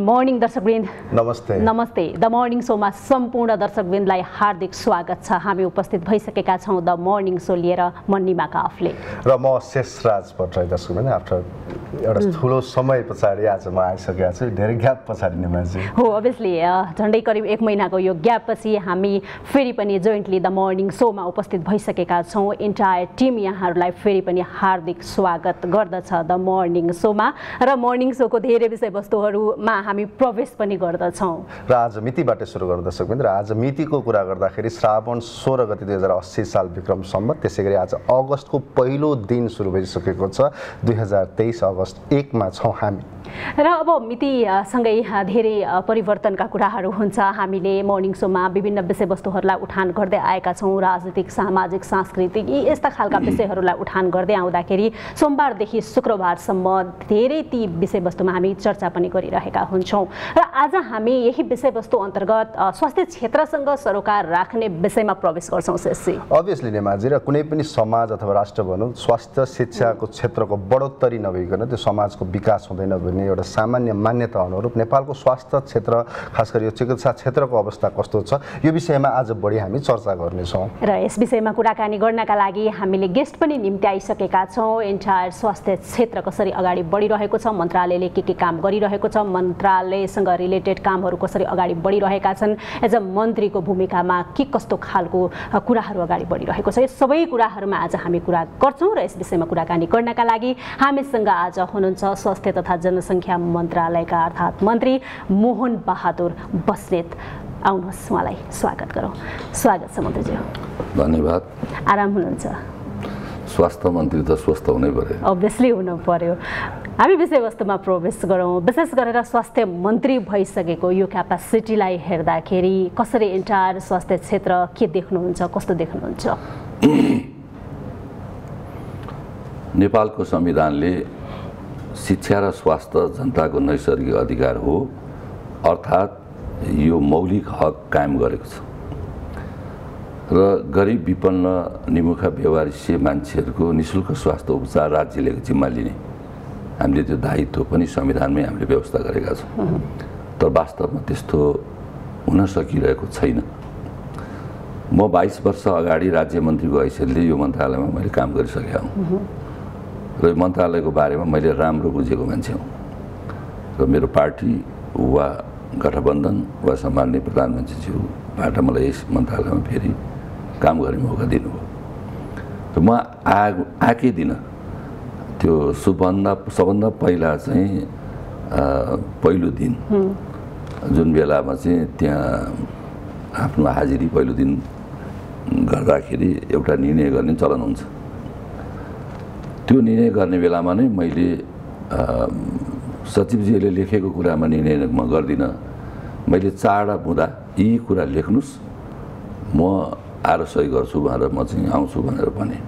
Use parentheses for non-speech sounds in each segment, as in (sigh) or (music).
Morning दर्शकवृन्द नमस्ते नमस्ते the morning सोमा सम्पूर्ण दर्शकवृन्दलाई हार्दिक स्वागत छ हामी उपस्थित भइसकेका छौँ द मर्निङ सो लिएर म निमा काफले र म शेषराज भट्टराई दर्शक भने आफ्टर एउटा ठुलो समय पछाडि आज म आइसकेको छु धेरै ग्याप पछाडि निमाजी हो अभियसली झन्डै करिब एक महिनाको यो ग्यापपछि हामी फेरि पनि जोइन्टली द मर्निङ सोमा उपस्थित भइसकेका छौँ। इन्टायर टिम यहाँहरूलाई फेरि पनि हार्दिक स्वागत गर्दछ द मर्निङ सोमा र मर्निङ सोको धेरै विषयवस्तुहरूमा हामी प्रवेश पनि गर्दछौँ। र आज मितिबाट सुरु गर्दा दर्शक भने र आज मितिको कुरा गर्दाखेरि श्रावण सोह्र गति दुई हजार अस्सी साल विक्रम सम्मत त्यसै गरी आज अगस्तको पहिलो दिन सुरु भइसकेको छ। दुई हजार तेइस अगस्त एकमा छौँ हामी। र अब मितिसँगै धेरै परिवर्तनका कुराहरू हुन्छ। हामीले मर्निङ सोमा विभिन्न विषयवस्तुहरूलाई उठान गर्दै आएका छौँ। राजनीतिक सामाजिक सांस्कृतिक यी यस्ता खालका विषयहरूलाई उठान गर्दै आउँदाखेरि सोमबारदेखि शुक्रबारसम्म धेरै ती विषयवस्तुमा हामी चर्चा पनि गरिरहेका हुन्छौँ। र आज हामी यही विषयवस्तु अन्तर्गत स्वास्थ्य क्षेत्रसँग सरोकार राख्ने विषयमा प्रवेश गर्छौँ शेषी अभियसली नेमाजी र कुनै पनि समाज अथवा राष्ट्र भनौँ स्वास्थ्य शिक्षाको क्षेत्रको बढोत्तरी नभइकन त्यो समाजको विकास हुँदैन भन्ने एउटा सामान्य मान्यता अनुरूप नेपालको स्वास्थ्य क्षेत्र खास गरी यो चिकित्सा क्षेत्रको अवस्था कस्तो छ यो विषयमा आज बढी हामी चर्चा गर्नेछौँ। र यस विषयमा कुराकानी गर्नका लागि हामीले गेस्ट पनि निम्ति आइसकेका छौँ। एन्टायर स्वास्थ्य क्षेत्र कसरी अगाडि बढिरहेको छ मन्त्रालयले के के काम गरिरहेको छ मन्त्रालयसँग रिलेटेड कामहरू कसरी अगाडि बढिरहेका छन् एज अ मन्त्रीको भूमिकामा के कस्तो खालको कुराहरू अगाडि बढिरहेको छ यो सबै कुराहरूमा आज हामी कुरा गर्छौँ र यस विषयमा कुराकानी गर्नका लागि हामीसँग आज हुनुहुन्छ स्वास्थ्य तथा जनसङ्ख्या मन्त्रालयका अर्थात् मन्त्री मोहन बहादुर बस्नेत। आउनुहोस् उहाँलाई स्वागत गरौँ। स्वागत छ मन्त्रीज्यू। धन्यवाद। आराम हुनुहुन्छ? स्वास्थ्य मन्त्री त स्वस्थ हुनै पर्यो अभियसली हुनु पर्यो हामी विषयवस्तुमा प्रवेश गरौँ। विशेष गरेर स्वास्थ्य मन्त्री भइसकेको यो क्यापासिटीलाई हेर्दाखेरि कसरी इन्टायर स्वास्थ्य क्षेत्र के देख्नुहुन्छ कस्तो देख्नुहुन्छ? (clears throat) नेपालको संविधानले शिक्षा र स्वास्थ्य जनताको नैसर्गिक अधिकार हो। अर्थात् यो मौलिक हक कायम गरेको छ। र गरिब विपन्न निमुखा व्यवहारिष्य मान्छेहरूको नि शुल्क स्वास्थ्य उपचार राज्यले जिम्मा लिने। हामीले त्यो दायित्व पनि संविधानमै हामीले व्यवस्था गरेका छौँ। तर वास्तवमा त्यस्तो हुन सकिरहेको छैन। म बाइस वर्ष अगाडि राज्य मन्त्रीको हैसियतले यो मन्त्रालयमा मैले काम गरिसकेका हुँ। र यो मन्त्रालयको बारेमा मैले राम्रो बुझेको मान्छे हुँ। र मेरो पार्टी वा गठबन्धन वा सम्मान्य प्रधानमन्त्रीज्यूबाट मलाई यस मन्त्रालयमा फेरि काम गर्ने मौका दिनुभयो। म आ आएकै दिन त्यो सबभन्दा सबभन्दा पहिला चाहिँ पहिलो दिन। जुन बेलामा चाहिँ त्यहाँ आफ्नो हाजिरी पहिलो दिन गर्दाखेरि एउटा निर्णय गर्ने चलन हुन्छ। त्यो निर्णय गर्ने बेलामा नै मैले सचिवजीले लेखेको कुरामा निर्णय म गर्दिनँ। मैले चाडा बुँदा यी कुरा लेख्नुहोस् म आएर सही गर्छु भनेर म चाहिँ आउँछु भनेर भने।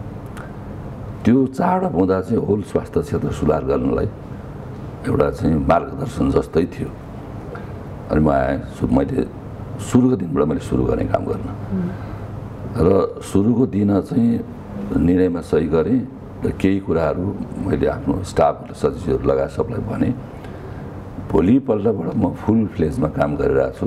त्यो चाड हुँदा चाहिँ होल स्वास्थ्य क्षेत्र सुधार गर्नलाई एउटा चाहिँ मार्गदर्शन जस्तै थियो। अनि म आएँ मैले सुरुको दिनबाट मैले सुरु गर्ने काम गर्न। र सुरुको दिन चाहिँ निर्णयमा सही गरेँ र केही कुराहरू मैले आफ्नो स्टाफ सचिवहरू लगायत सबलाई भने भोलिपल्टबाट म फुल फ्लेजमा काम गरिरहेको छु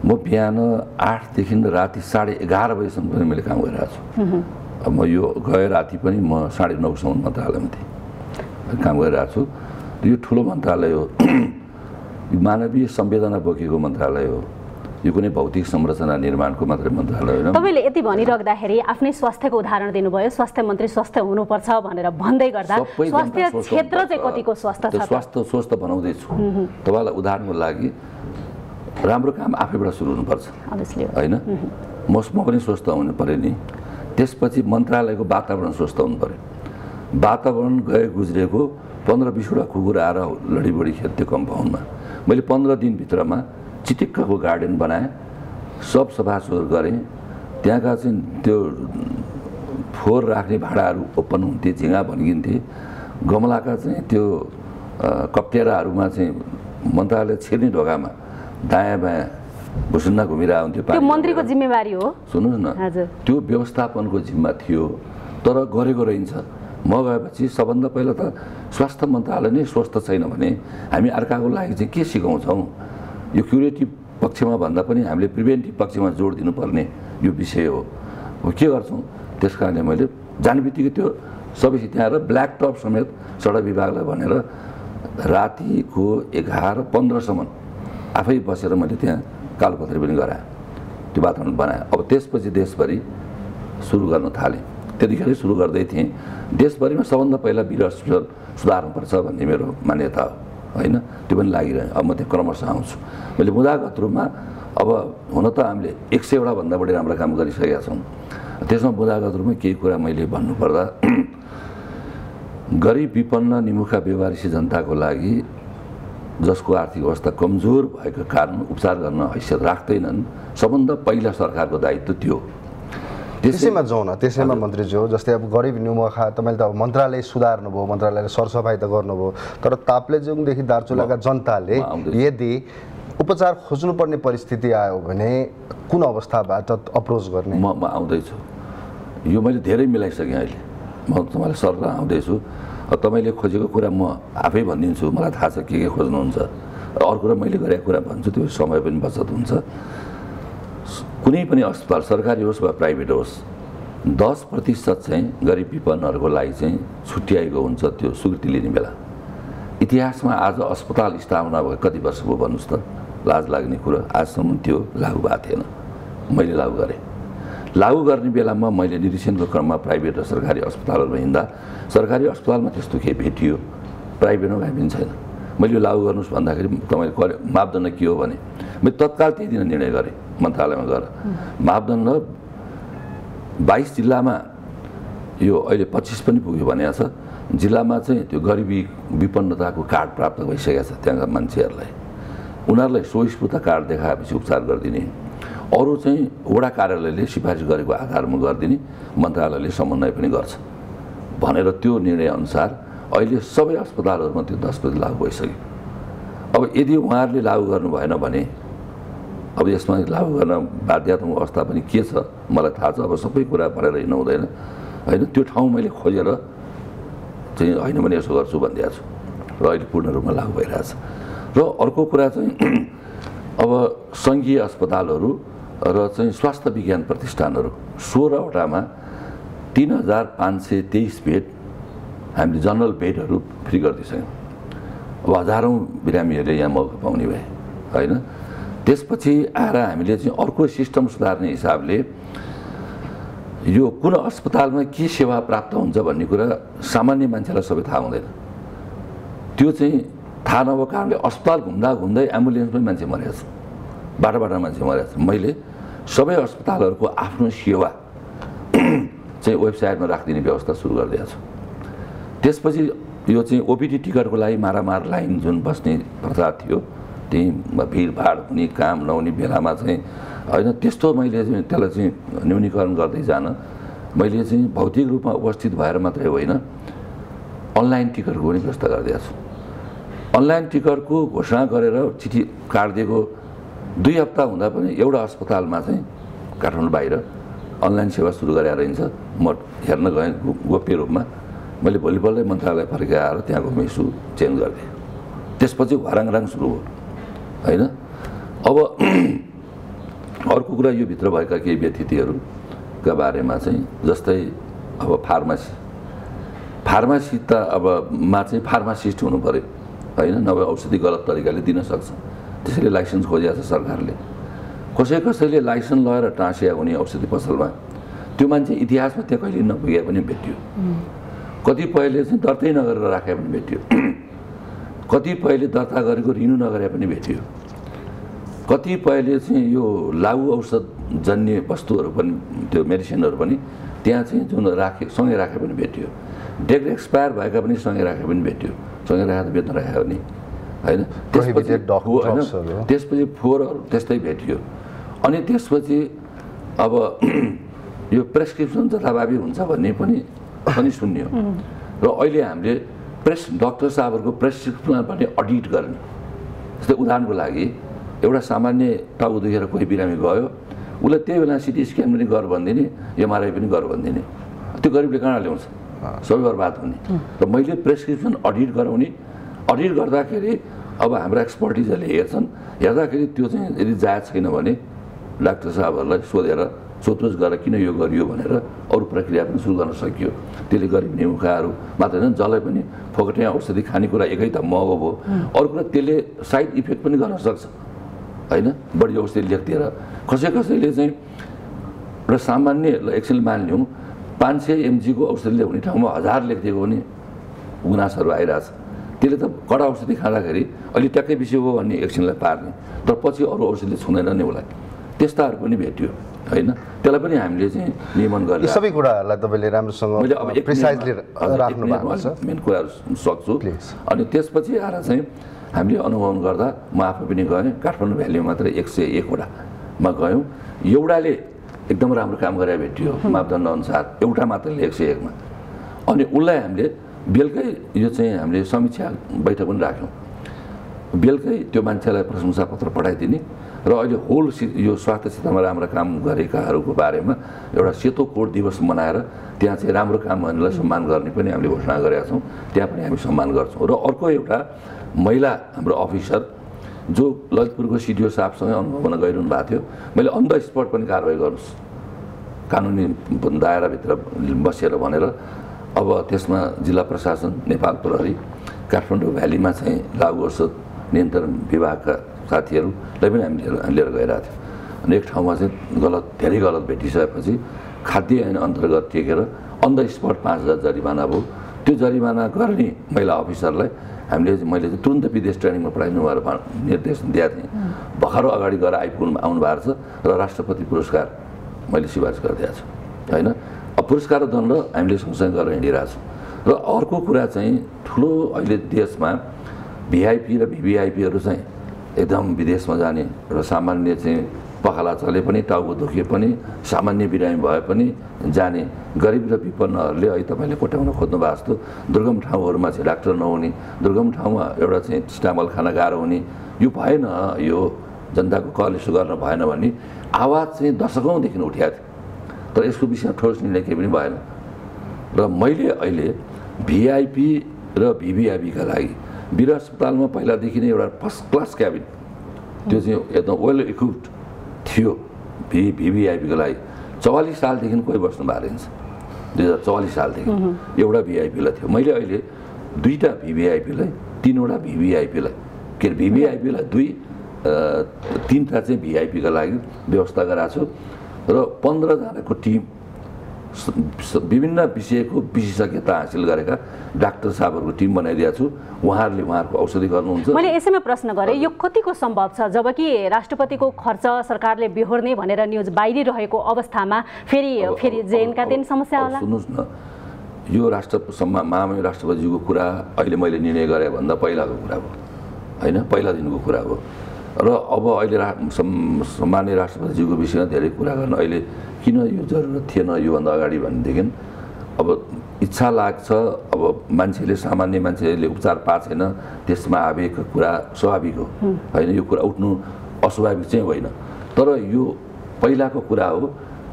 म बिहान आठदेखि राति साढे एघार बजीसम्म पनि मैले काम गरिरहेको छु। म यो गए राति पनि म साढे नौसम्म मन्त्रालयमा थिएँ। काम गरिरहेको छु। यो ठुलो मन्त्रालय हो। यो मानवीय संवेदना बोकेको मन्त्रालय हो। यो कुनै भौतिक संरचना निर्माणको मात्रै मन्त्रालय होइन। तपाईँले यति भनिराख्दाखेरि आफ्नै स्वास्थ्यको उदाहरण दिनुभयो। स्वास्थ्य मन्त्री स्वस्थ हुनुपर्छ भनेर भन्दै गर्दा स्वास्थ्य क्षेत्र चाहिँ कतिको स्वस्थ छ स्वास्थ्य स्वस्थ बनाउँदैछु। तपाईँलाई उदाहरणको लागि राम्रो काम आफैबाट सुरु हुनुपर्छ। होइन? म म पनि स्वस्थ हुनु पऱ्यो नि। त्यसपछि मन्त्रालयको वातावरण स्वस्थ हुनु पऱ्यो। वातावरण गए गुज्रेको पन्ध्र बिसवटा कुकुर आएर लडीबडी खेल्थ्यो कम्पाउन्डमा। मैले पन्ध्र दिनभित्रमा चिटिक्कको गार्डन बनाएँ सब सफासुग्घर गरेँ। त्यहाँका चाहिँ त्यो फोहोर राख्ने भाँडाहरू ओपन हुन्थे झिँगा भन्किन्थे गमलाका चाहिँ त्यो कप्टेराहरूमा चाहिँ मन्त्रालय छिर्ने ढोकामा दायाँ बायाँ भुसुन्ना घुमिरहेको हुन्थ्यो त्यो मन्त्रीको जिम्मेवारी हो। सुन्नुहोस् न त्यो व्यवस्थापनको जिम्मा थियो तर गरेको रहन्छ। म गएपछि सबभन्दा पहिला त स्वास्थ्य मन्त्रालय नै स्वस्थ छैन भने हामी अर्काको लागि चाहिँ के सिकाउँछौँ? यो क्युरेटिभ पक्षमा भन्दा पनि हामीले प्रिभेन्टिभ पक्षमा जोड दिनुपर्ने यो विषय हो। के गर्छौँ? त्यस कारणले मैले जाने बित्तिकै त्यो सबै त्यहाँ र ब्ल्याक टप समेत सडक विभागलाई भनेर रातिको एघार पन्ध्रसम्म आफै बसेर मैले त्यहाँ कालोपत्री पनि गराएँ। त्यो वातावरण बनाएँ। अब त्यसपछि देशभरि सुरु गर्न थालेँ। त्यतिखेरै सुरु गर्दै थिएँ। देशभरिमा सबभन्दा पहिला वीर हस्पिटल सुधार्नुपर्छ भन्ने मेरो मान्यता हो होइन। त्यो पनि लागिरह्यो। अब म त्यहाँ क्रमशः आउँछु। मैले मुदागत रूपमा अब हुन त हामीले एक सयवटा भन्दा बढी राम्रो काम गरिसकेका छौँ। त्यसमा मुदागत रूपमा केही कुरा मैले भन्नुपर्दा (clears throat) गरिब विपन्न निमुखा व्यवहारिसी जनताको लागि जसको आर्थिक अवस्था कमजोर भएको कारण उपचार गर्न हैसियत राख्दैनन् सबभन्दा पहिला सरकारको दायित्व त्यो त्यसैमा जाउँ न त्यसैमा मन्त्रीज्यू जस्तै अब गरिब निमुखा तपाईँले त अब मन्त्रालय सुधार्नुभयो मन्त्रालयले सरसफाइ त गर्नुभयो तर ताप्लेजुङदेखि दार्चुलाका जनताले। यदि उपचार खोज्नुपर्ने परिस्थिति आयो भने कुन अवस्थाबाट अप्रोच गर्ने? म आउँदैछु। यो मैले धेरै मिलाइसकेँ अहिले। म तपाईँलाई सर आउँदैछु। तपाईँले खोजेको कुरा म आफै भनिदिन्छु मलाई थाहा छ के के खोज्नुहुन्छ। अरू कुरा मैले गरेको कुरा भन्छु त्यो समय पनि बचत हुन्छ। कुनै पनि अस्पताल सरकारी होस् वा प्राइभेट होस् दस प्रतिशत चाहिँ गरिब विपन्नहरूको लागि चाहिँ छुट्याएको हुन्छ त्यो स्वीकृति लिने बेला। इतिहासमा आज अस्पताल स्थापना भएको कति वर्ष भयो भन्नुहोस् त? लाज लाग्ने कुरो आजसम्म त्यो लागु भएको थिएन। मैले लागु गरेँ। लागु गर्ने बेलामा मैले निरीक्षणको क्रममा प्राइभेट र सरकारी अस्पतालहरूमा हिँड्दा सरकारी अस्पतालमा त्यस्तो केही भेटियो प्राइभेटमा कहीँ पनि छैन। मैले यो लागु गर्नुहोस् भन्दाखेरि तपाईँले कहिले मापदण्ड के हो भने मैले तत्काल त्यही दिन निर्णय गरेँ मन्त्रालयमा गएर। मापदण्ड बाइस जिल्लामा यो अहिले पच्चिस पनि पुग्यो भनेको छ। जिल्लामा चाहिँ त्यो गरिबी विपन्नताको कार्ड प्राप्त भइसकेको छ त्यहाँका मान्छेहरूलाई। उनीहरूलाई स्वस्फूर्त कार्ड देखाएपछि उपचार गरिदिने अरू चाहिँ वडा कार्यालयले सिफारिस गरेको आधारमा गरिदिने मन्त्रालयले समन्वय पनि गर्छ। भनेर त्यो निर्णयअनुसार अहिले सबै अस्पतालहरूमा त्यो दस बजी लागु भइसक्यो। अब यदि उहाँहरूले लागु गर्नु भएन भने अब यसमा लागु गर्न बाध्यात्मक अवस्था पनि के छ मलाई थाहा छ। अब सबै कुरा भनेर हिँड्नु हुँदैन होइन त्यो ठाउँ मैले खोजेर चाहिँ होइन भने यसो गर्छु भनिदिएको छु। र अहिले पूर्ण रूपमा लागु भइरहेछ। र अर्को कुरा चाहिँ (clears throat) अब सङ्घीय अस्पतालहरू र चाहिँ स्वास्थ्य विज्ञान प्रतिष्ठानहरू सोह्रवटामा तिन हजार पाँच सय तेइस बेड हामीले जनरल बेडहरू फ्री गरिदिइसक्यौँ। अब हजारौँ बिरामीहरूले यहाँ मौका पाउने भए होइन? त्यसपछि आएर हामीले चाहिँ अर्को सिस्टम सुधार्ने हिसाबले यो कुन अस्पतालमा के सेवा प्राप्त हुन्छ भन्ने कुरा सामान्य मान्छेलाई सबै थाहा हुँदैन। त्यो चाहिँ थाहा नभएको कारणले अस्पताल घुम्दा घुम्दै एम्बुलेन्समै मान्छे मरेको छ। बाटो बाटोमा मान्छे मरेको छ। मैले सबै अस्पतालहरूको आफ्नो सेवा (clears throat) चाहिँ वेबसाइटमा राखिदिने व्यवस्था सुरु गरिदिएको छु। त्यसपछि यो चाहिँ ओपिडी टिकटको लागि मारामार लाइन जुन बस्ने प्रथा थियो त्यही भिडभाड हुने काम नहुने बेलामा चाहिँ होइन त्यस्तो मैले चाहिँ त्यसलाई चाहिँ न्यूनीकरण गर्दै जान मैले चाहिँ भौतिक रूपमा उपस्थित भएर मात्रै होइन अनलाइन टिकटको पनि व्यवस्था गरिदिएको छु। अनलाइन टिकटको घोषणा गरेर चिठी काटिदिएको दुई हप्ता हुँदा पनि एउटा अस्पतालमा चाहिँ काठमाडौँ बाहिर अनलाइन सेवा सुरु गरेर रहन्छ म हेर्न गएँ गोप्य रूपमा। मैले भोलिपल्टै मन्त्रालय फर्केर आएर त्यहाँको मेसु चेन्ज गरिदिएँ त्यसपछि घराङराङ सुरु भयो होइन? अब (clears throat) अर्को कुरा यो भित्र भएका केही व्यतिथिहरूका बारेमा चाहिँ जस्तै अब फार्मासी। फार्मासी त अब मा चाहिँ फार्मासिस्ट हुनु पऱ्यो होइन? नभए औषधि गलत तरिकाले दिन सक्छ। त्यसैले लाइसेन्स खोजिएको छ सरकारले। कसै कसैले लाइसेन्स लगाएर टाँसिया हुने औषधि पसलमा त्यो मान्छे इतिहासमा त्यहाँ कहिले नपुगे पनि भेटियो। कतिपयले चाहिँ दर्तै नगरेर राखे पनि भेटियो। कतिपयले दर्ता गरेको रिनु नगरे पनि भेटियो। कतिपयले चाहिँ यो लागु औषध जन्य वस्तुहरू पनि त्यो मेडिसिनहरू पनि त्यहाँ चाहिँ जुन राखे सँगै राखे पनि भेटियो। डेट एक्सपायर भएका पनि सँगै राखे पनि भेटियो। सँगै राखेर बेच्न राखेको नि होइन? त्यसपछि होइन। त्यसपछि फोहोरहरू त्यस्तै भेटियो। अनि त्यसपछि अब (clears throat) यो प्रेसक्रिप्सन जथाभावी हुन्छ भन्ने पनि पनि सुन्यो। र अहिले हामीले प्रेस डक्टर साहबहरूको प्रेसक्रिप्सनमा पनि अडिट गर्ने। जस्तै उदाहरणको लागि एउटा सामान्य टाउ दुखेर कोही बिरामी गयो उसलाई त्यही बेला सिटी स्क्यान पनि गर भनिदिने एमआरआई पनि गर भनिदिने। त्यो गरिबले कहाँ ल्याउँछ? सबै बर्बाद हुने। र मैले प्रेसक्रिप्सन अडिट गराउने अडिट गर्दाखेरि अब हाम्रा एक्सपर्टिजहरूले हेर्छन् हेर्दाखेरि त्यो चाहिँ यदि जायज छैन भने डाक्टर साहबहरूलाई सोधेर सोधपुछ गरेर किन यो गरियो भनेर अरू प्रक्रिया पनि सुरु गर्न सकियो। त्यसले गरिब निमुखाहरू मात्र होइन जसलाई पनि फोकटे औषधि खानेकुरा एकै त महँगो भयो। अरू कुरा त्यसले साइड इफेक्ट पनि गर्न सक्छ होइन? बढी औषधि लेखिदिएर। कसै कसैले चाहिँ र सामान्य एकछिन मानिलिउँ पाँच सय एमजीको औषधि ल्याउने ठाउँमा हजार लेखिदिएको पनि गुनासोहरू आइरहेछ। त्यसले त कडा औषधि खाँदाखेरि अहिले ट्याक्कै बिसी हो भन्ने एकछिनलाई पार्ने। तर पछि अरू औषधिले छुँदैन नि उसलाई त्यस्ताहरू पनि भेटियो होइन? त्यसलाई पनि हामीले चाहिँ नियमन गरेर सबै कुराहरूलाई तपाईँले राम्रोसँग मैले अब राख्नु भएको छ। मेन कुराहरू सक्छु. अनि त्यसपछि आएर चाहिँ हामीले अनुगमन गर्दा म आफै पनि गएँ। काठमाडौँ भ्यालीमा मात्र एक सय एकवटामा गयौँ। एउटाले एकदम राम्रो काम गरेर भेटियो मापदण्ड अनुसार। एउटा मात्रले एक सय एकमा। अनि उसलाई हामीले बेलुकै यो चाहिँ हामीले समीक्षा बैठक पनि राख्यौँ। बेलुकै त्यो मान्छेलाई प्रशंसा पत्र पठाइदिने र अहिले होल यो स्वास्थ्य क्षेत्रमा राम्रो काम गरेकाहरूको बारेमा एउटा सेतो कोड दिवस मनाएर त्यहाँ चाहिँ राम्रो काम गर्नेलाई सम्मान गर्ने पनि हामीले घोषणा गरेका छौँ। त्यहाँ पनि हामी सम्मान गर्छौँ। र अर्को एउटा महिला हाम्रो अफिसर जो ललितपुरको सिडिओ साहबसँगै अनुगमन गरिरहनु भएको थियो मैले अन द स्पट पनि कारवाही गर्नुहोस्। कानुनी दायराभित्र बसेर भनेर अब त्यसमा जिल्ला प्रशासन नेपाल प्रहरी काठमाडौँ भ्यालीमा चाहिँ लागु औषध नियन्त्रण विभागका साथीहरूलाई पनि हामी लिएर लिएर गइरहेको थियौँ। अनि एक ठाउँमा चाहिँ गलत धेरै गलत भेटिसकेपछि खाद्य ऐन अन्तर्गत टेकेर अन द स्पट पाँच हजार जरिमाना भयो। त्यो जरिमाना गर्ने महिला अफिसरलाई हामीले मैले चाहिँ तुरन्त विदेश ट्रेनिङमा पठाइनु भनेर भा- निर्देशन दिएको थिएँ। भर्खर अगाडि गएर आइपुग्नु आउनु भएको छ र राष्ट्रपति पुरस्कार मैले सिफारिस गरिदिएको छु। होइन? पुरस्कार दण्ड हामीले सँगसँगै गरेर हिँडिरहेछौँ र अर्को कुरा चाहिँ ठुलो अहिले देशमा भिआइपी र भिभिआइपीहरू चाहिँ एकदम विदेशमा जाने र सामान्य चाहिँ पखाला चले पनि टाउको दुखे पनि सामान्य बिरामी भए पनि जाने गरिब र विपन्नहरूले अहिले तपाईँले कोट्याउन खोज्नु भएको जस्तो दुर्गम ठाउँहरूमा चाहिँ डाक्टर नहुने दुर्गम ठाउँमा एउटा चाहिँ स्टामल खान गाह्रो हुने यो भएन यो जनताको कहले यसो गर्न भएन भन्ने आवाज चाहिँ दशकौँदेखि उठेको थियो। तर यसको विषयमा ठोस निर्णय केही पनि भएन। र मैले अहिले भिआइपी र भिभिआइपीका लागि वीर अस्पतालमा पहिलादेखि नै एउटा फर्स्ट क्लास क्याबिन त्यो चाहिँ एकदम वेल इक्विप्ड थियो भी भिभिआइपीको लागि। चौवालिस सालदेखि कोही बस्नु भएको रहेछ। दुई हजार चौवालिस सालदेखि एउटा भिआइपीलाई थियो। मैले अहिले दुईवटा भिभिआइपीलाई तिनवटा भिभिआइपीलाई के अरे भिभिआइपीलाई दुई तिनवटा चाहिँ भिआइपीका लागि व्यवस्था गराएको छु। र पन्ध्रजनाको टिम विभिन्न विषयको विशेषज्ञता हासिल गरेका डाक्टर साहबहरूको टिम बनाइदिएको छु। उहाँहरूले उहाँहरूको औषधि गर्नुहुन्छ। मैले यसैमा प्रश्न गरेँ यो कतिको सम्भव छ? जबकि राष्ट्रपतिको खर्च सरकारले बिहोर्ने भनेर न्युज बाहिरिरहेको अवस्थामा फेरि फेरि जेएनका दिन समस्या होला। सुन्नुहोस् न यो राष्ट्र सम्मा महामहिम राष्ट्रपतिजीको कुरा अहिले मैले निर्णय गरेँ भन्दा पहिलाको कुरा हो। होइन? पहिला दिनको कुरा हो। र अब अहिले रा सम्- सम्मान्य राष्ट्रपतिजीको विषयमा धेरै कुरा गर्न अहिले किन यो जरुरत थिएन योभन्दा अगाडि भनेदेखि अब इच्छा लाग्छ अब मान्छेले सामान्य मान्छेले उपचार पाएको छैन त्यसमा आवेगको कुरा स्वाभाविक हो। होइन यो कुरा उठ्नु अस्वाभाविक चाहिँ होइन। तर यो पहिलाको कुरा हो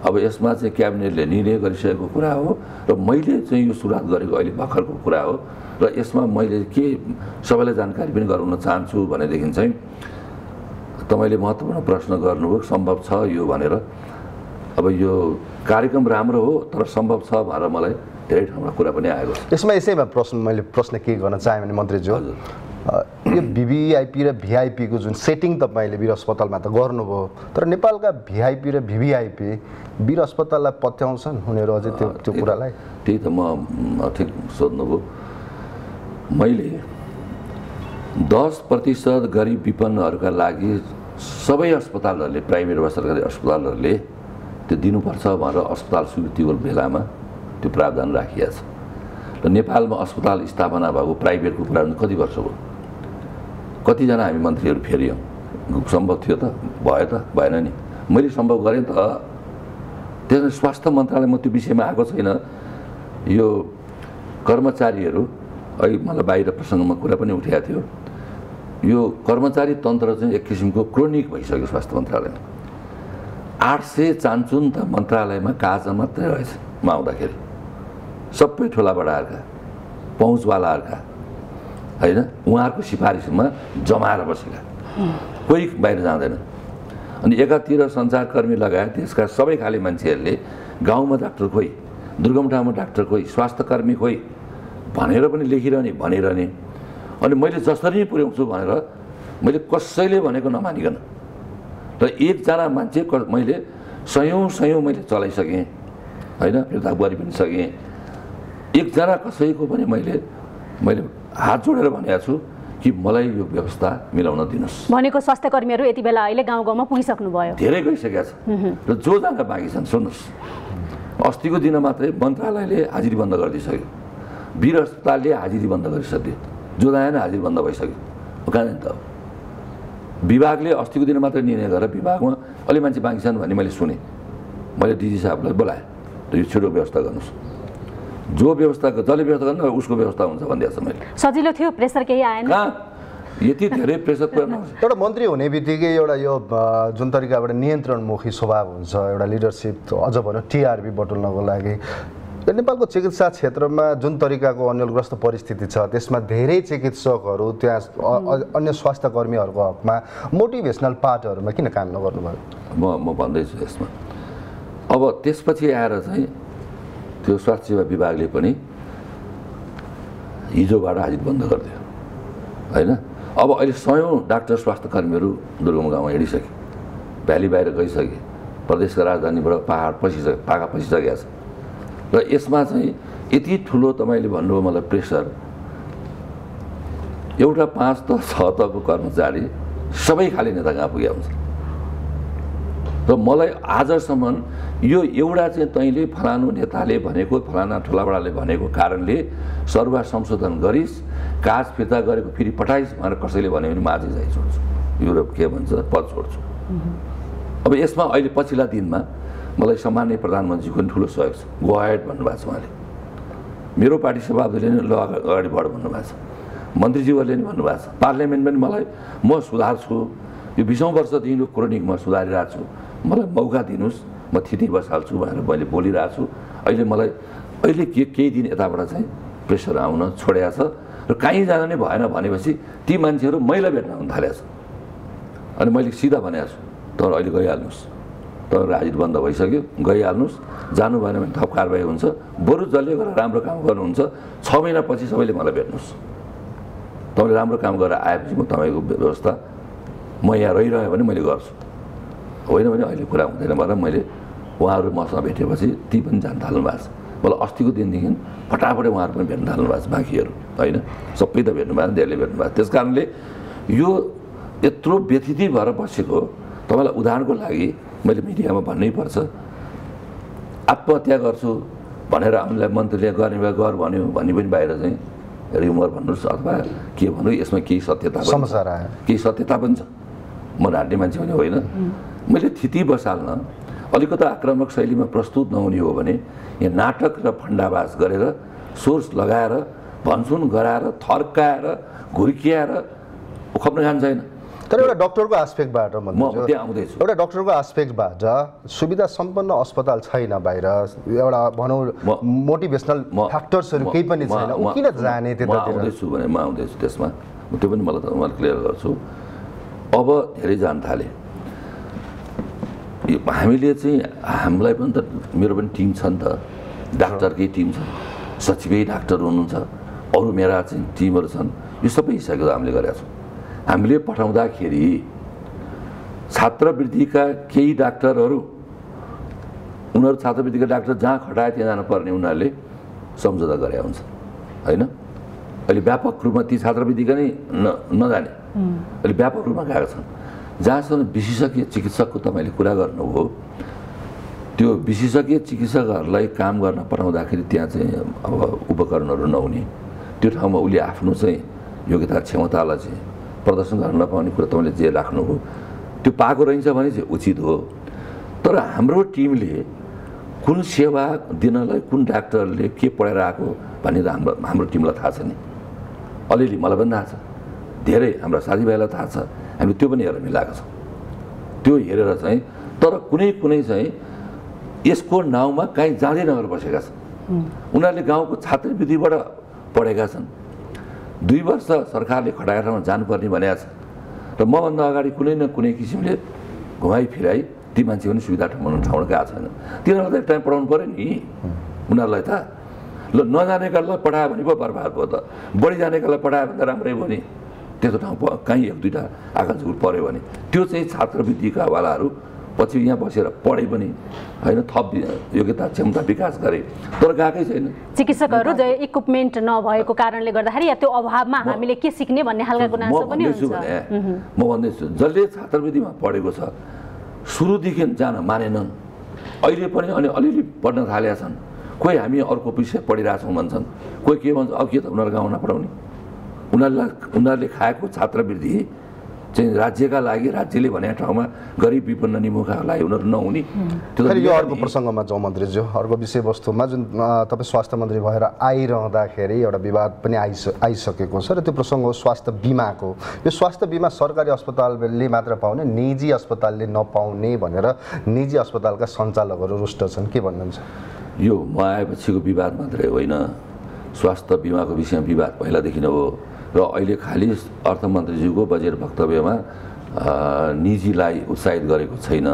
अब यसमा चाहिँ क्याबिनेटले निर्णय गरिसकेको कुरा हो र मैले चाहिँ यो सुरुवात गरेको अहिले भर्खरको कुरा हो र यसमा मैले के सबैलाई जानकारी पनि गराउन चाहन्छु भनेदेखि चाहिँ तपाईँले महत्त्वपूर्ण प्रश्न गर्नुभयो सम्भव छ यो भनेर। अब यो कार्यक्रम राम्रो हो तर सम्भव छ भनेर मलाई धेरै ठाउँमा कुरा पनि आएको छ। यसमा यसैमा प्रश्न मैले प्रश्न के गर्न चाहेँ भने मन्त्रीज्यू हजुर। यो भिभिआइपी र भिआइपीको जुन सेटिङ तपाईँले वीर अस्पतालमा त गर्नुभयो तर नेपालका भिआइपी र भिभिआइपी वीर अस्पताललाई पत्याउँछन् उनीहरू अझै त्यो त्यो कुरालाई? त्यही त म ठिक सोध्नुभयो। मैले दस प्रतिशत गरिब विपन्नहरूका लागि सबै अस्पतालहरूले प्राइभेट वा सरकारी अस्पतालहरूले त्यो दिनुपर्छ भनेर अस्पताल स्वीकृतिको बेलामा त्यो प्रावधान राखिएको छ। र नेपालमा अस्पताल स्थापना भएको प्राइभेटको कुरा कति वर्ष भयो? कतिजना हामी मन्त्रीहरू फेरियौँ? सम्भव थियो त? भयो त? भएन नि। मैले सम्भव गरेँ त। त्यसमा स्वास्थ्य मन्त्रालय म त्यो विषयमा आएको छैन। यो कर्मचारीहरू अहिले मलाई बाहिर प्रसङ्गमा कुरा पनि उठाएको थियो। यो कर्मचारी तन्त्र चाहिँ एक किसिमको क्रोनिक भइसक्यो स्वास्थ्य मन्त्रालयमा। आठ सय चान्चुन त मन्त्रालयमा काज मात्रै रहेछ म आउँदाखेरि। सबै ठुला बडाहरूका पहुँचवालाहरूका होइन? उहाँहरूको सिफारिसमा जमाएर बसेका। कोही बाहिर जाँदैन। अनि एकातिर सञ्चारकर्मी लगायत देशका सबै खाले मान्छेहरूले गाउँमा डाक्टर खोइ दुर्गम ठाउँमा डाक्टर खोइ स्वास्थ्यकर्मी खोइ भनेर पनि लेखिरहने भनिरहने। अनि मैले जसरी पुर्याउँछु भनेर मैले कसैले भनेको नमानिकन। र एकजना मान्छे क मैले सयौँ सयौँ मैले चलाइसकेँ होइन फिर्ता गरि पनि सकेँ। एकजना कसैको पनि मैले मैले हात जोडेर भनेको छु कि मलाई यो व्यवस्था मिलाउन दिनुहोस्। भनेको स्वास्थ्य कर्मीहरू यति बेला अहिले गाउँ गाउँमा पुगिसक्नु भयो धेरै गइसकेका छ। र जो जान बाँकी छन् सुन्नुहोस्। अस्तिको दिन मात्रै मन्त्रालयले हाजिरी बन्द गरिदिइसक्यो। वीर अस्पतालले हाजिरी बन्द गरिसक्यो। जो जाएन हाजिरी बन्द भइसक्यो। कहाँ जाने त अब। विभागले अस्तिको दिन मात्रै निर्णय गरेर विभागमा अलि मान्छे बाँकी छन् भन्ने मैले सुनेँ। मैले डिजी साहबलाई बोलाएँ र यो छिटो व्यवस्था गर्नुहोस्। जो व्यवस्था जसले व्यवस्था गर्नु उसको व्यवस्था हुन्छ भनिदिएको छ मैले। सजिलो थियो प्रेसर केही आएन। यति धेरै प्रेसर पुऱ्याउनु (laughs) एउटा मन्त्री हुने बित्तिकै एउटा यो जुन तरिकाबाट नियन्त्रणमुखी स्वभाव हुन्छ एउटा लिडरसिप अझ भनौँ टिआरपी बटुल्नको लागि। नेपालको चिकित्सा क्षेत्रमा जुन तरिकाको अन्यलग्रस्त परिस्थिति छ त्यसमा धेरै चिकित्सकहरू त्यहाँ अन्य स्वास्थ्य कर्मीहरूको हकमा मोटिभेसनल पार्टहरूमा किन काम नगर्नुभयो? म म भन्दैछु यसमा। अब त्यसपछि आएर चाहिँ त्यो स्वास्थ्य सेवा विभागले पनि हिजोबाट हाजिर बन्द गरिदियो। होइन? अब अहिले सयौँ डाक्टर स्वास्थ्य कर्मीहरू दुर्गम गाउँमा हिँडिसके भ्याली बाहिर गइसके प्रदेशका राजधानीबाट पाहाड पसिसके पाका पसिसकेका छ र यसमा चाहिँ यति ठुलो तपाईँले भन्नुभयो मलाई प्रेसर। एउटा पाँच त छ तको कर्मचारी सबै खाले नेता कहाँ पुगेका हुन्छ? र मलाई आजसम्म यो एउटा चाहिँ तैँले फलानु नेताले भनेको फलाना ठुलाबडाले भनेको कारणले सरुवा संशोधन गरिस् काज फिर्ता गरेको फेरि पठाइस् भनेर कसैले भन्यो भने म आजै जाइ छोड्छु युरोप के भन्छ पद छोड्छु। अब यसमा अहिले पछिल्ला दिनमा मलाई सम्मान्य प्रधानमन्त्रीको पनि ठुलो सहयोग छ। गो अहेड भन्नुभएको छ उहाँले। मेरो पार्टी सभापतिले नि ल अगा- अगाडि बढ भन्नुभएको छ। मन्त्रीज्यूहरूले नि भन्नुभएको छ। पार्लियामेन्ट पनि मलाई म सुधार्छु। यो बिसौँ वर्षदेखि यो क्रोनिक म सुधारिरहेको छु मलाई मौका दिनुहोस्। म थिति बसाल्छु भनेर मैले बोलिरहेको छु अहिले मलाई अहिले के केही दिन यताबाट चाहिँ प्रेसर आउन छोडेको छ र कहीँ जान नै भएन भनेपछि ती मान्छेहरू मैला भेट्न आउनु थालेको छ अनि मैले सिधा भनेको छु तर अहिले गइहाल्नुहोस्। तपाईँहरू हाजिर बन्द भइसक्यो। गइहाल्नुहोस्। जानु भएन भने थप कारवाही हुन्छ। बरु जसले गरेर राम्रो काम गर्नुहुन्छ छ महिनापछि सबैले मलाई भेट्नुहोस्। तपाईँले राम्रो काम गरेर आएपछि म तपाईँको व्यवस्था म यहाँ रहिरह्यो भने मैले गर्छु। होइन भने अहिले कुरा हुँदैन भनेर मैले उहाँहरू मसँग भेटेपछि ती पनि जान थाल्नु भएको छ। मलाई अस्तिको दिनदेखि फटाफटै उहाँहरू पनि भेट्न थाल्नु भएको छ बाँकीहरू। होइन? सबै त भेट्नु भएको धेरैले भेट्नु भएको त्यस कारणले यो यत्रो व्यथिति भएर बसेको तपाईँलाई उदाहरणको लागि मैले मिडियामा भन्नै पर्छ। आत्महत्या गर्छु भनेर हामीलाई मन्त्रीले गर्ने भए गर भन्यो भन्ने पनि बाहिर चाहिँ रिमर भन्नुहोस् अथवा के भन्नु यसमा केही सत्यता केही सत्यता पनि छ। म ढाँट्ने मान्छे पनि होइन। मैले थिति बसाल्न अलिकति आक्रामक शैलीमा प्रस्तुत नहुने हो भने यहाँ नाटक र फन्डावास गरेर सोर्स लगाएर भनसुन गराएर थर्काएर घुर्कियाएर खप्न खान छैन तर एउटा डक्टरको आस्पेक्टबाट एउटा डक्टरको आस्पेक्टबाट सुविधा सम्पन्न अस्पताल छैन बाहिर। एउटा भनौँ मोटिभेसनल फ्याक्टर्सहरू केही पनि छैन। किन जाने आउँदैछु भने म आउँदैछु त्यसमा। त्यो पनि मलाई तपाईँलाई क्लियर गर्छु। अब धेरै जान थाले। हामीले चाहिँ हामीलाई पनि त मेरो पनि टिम छ नि त। डाक्टरकै टिम छ। सचिवै डाक्टर हुनुहुन्छ। अरू मेरा चाहिँ टिमहरू छन्। यो सबै हिसाबको हामीले गरेका छौँ। हामीले पठाउँदाखेरि छात्रवृत्तिका केही डाक्टरहरू उनीहरू छात्रवृत्तिका डाक्टर जहाँ खटाए त्यहाँ जानुपर्ने उनीहरूले सम्झौता गरे हुन्छ होइन? अहिले व्यापक रूपमा ती छात्रवृत्तिका नै न नजाने। अहिले व्यापक रूपमा गएका छन्। जहाँसम्म विशेषज्ञ चिकित्सकको तपाईँले कुरा गर्नुभयो त्यो विशेषज्ञ चिकित्सकहरूलाई काम गर्न पठाउँदाखेरि त्यहाँ चाहिँ अब उपकरणहरू नहुने त्यो ठाउँमा उसले आफ्नो चाहिँ योग्यता क्षमतालाई चाहिँ प्रदर्शन गर्न नपाउने कुरा तपाईँले जे राख्नुभयो त्यो पाएको रहन्छ भने चाहिँ उचित हो। तर हाम्रो टिमले कुन सेवा दिनलाई कुन डाक्टरले के पढाएर आएको भन्ने त हाम्रो हाम्रो टिमलाई थाहा छ नि। अलिअलि मलाई पनि थाहा छ। धेरै हाम्रा साथीभाइलाई थाहा छ। हामीले त्यो पनि हेरेर मिलाएको छौँ। त्यो हेरेर चाहिँ तर कुनै कुनै चाहिँ यसको नाउँमा काहीँ जाँदै नगएर बसेका छन्। उनीहरूले गाउँको छात्रवृत्तिबाट पढेका छन्। दुई वर्ष सरकारले खटाएर ठाउँमा जानुपर्ने भनेको छ। र मभन्दा अगाडि कुनै न कुनै किसिमले घुमाइ फिराइ ती मान्छे पनि सुविधा ठाउँमा ठाउँमा गएको छैन। तिनीहरूलाई त एक टाइम पढाउनु पऱ्यो नि। उनीहरूलाई त ल नजानेकालाई पढायो भने पो बर्बाद भयो त। बढी जानेकालाई पढायो भने त राम्रै भयो नि। त्यस्तो ठाउँ कहीँ एक दुईवटा झुल पऱ्यो भने। त्यो चाहिँ छात्रवृत्तिका वालाहरू पछि यहाँ बसेर पढे पनि होइन थप योग्यता क्षमता विकास गरे। तर गएकै छैन। चिकित्सकहरू इक्विपमेन्ट नभएको कारणले गर्दाखेरि या त्यो अभावमा हामीले के सिक्ने भन्ने खालका म गुनासो पनि म भन्दैछु जसले छात्रवृत्तिमा पढेको छ सुरुदेखि जान मानेनन्। अहिले पनि अनि अलिअलि पढ्न थालेका छन्। कोही हामी अर्को विषय पढिरहेछौँ भन्छन्। कोही के भन्छ अब के त उनीहरू गाउँ नपढाउने उनीहरूलाई उनीहरूले खाएको छात्रवृत्ति चाहिँ राज्यका लागि राज्यले भनेको ठाउँमा गरिब विपन्न निमुखाको लागि उनीहरू नहुने। त्यो यो अर्को। प्रसङ्गमा जाउँ मन्त्रीज्यू अर्को विषयवस्तुमा जुन तपाईँ स्वास्थ्य मन्त्री भएर आइरहँदाखेरि एउटा विवाद पनि आइस आइसकेको छ र त्यो प्रसङ्ग हो स्वास्थ्य बिमाको। यो स्वास्थ्य बिमा सरकारी अस्पतालले मात्र पाउने निजी अस्पतालले नपाउने भनेर निजी अस्पतालका सञ्चालकहरू रुष्ट छन्। के भन्नुहुन्छ? यो म आएपछिको विवाद मात्रै होइन। स्वास्थ्य बिमाको विषयमा विवाद पहिलादेखि नै हो। र अहिले खालि अर्थमन्त्रीज्यूको बजेट वक्तव्यमा निजीलाई उत्साहित गरेको छैन।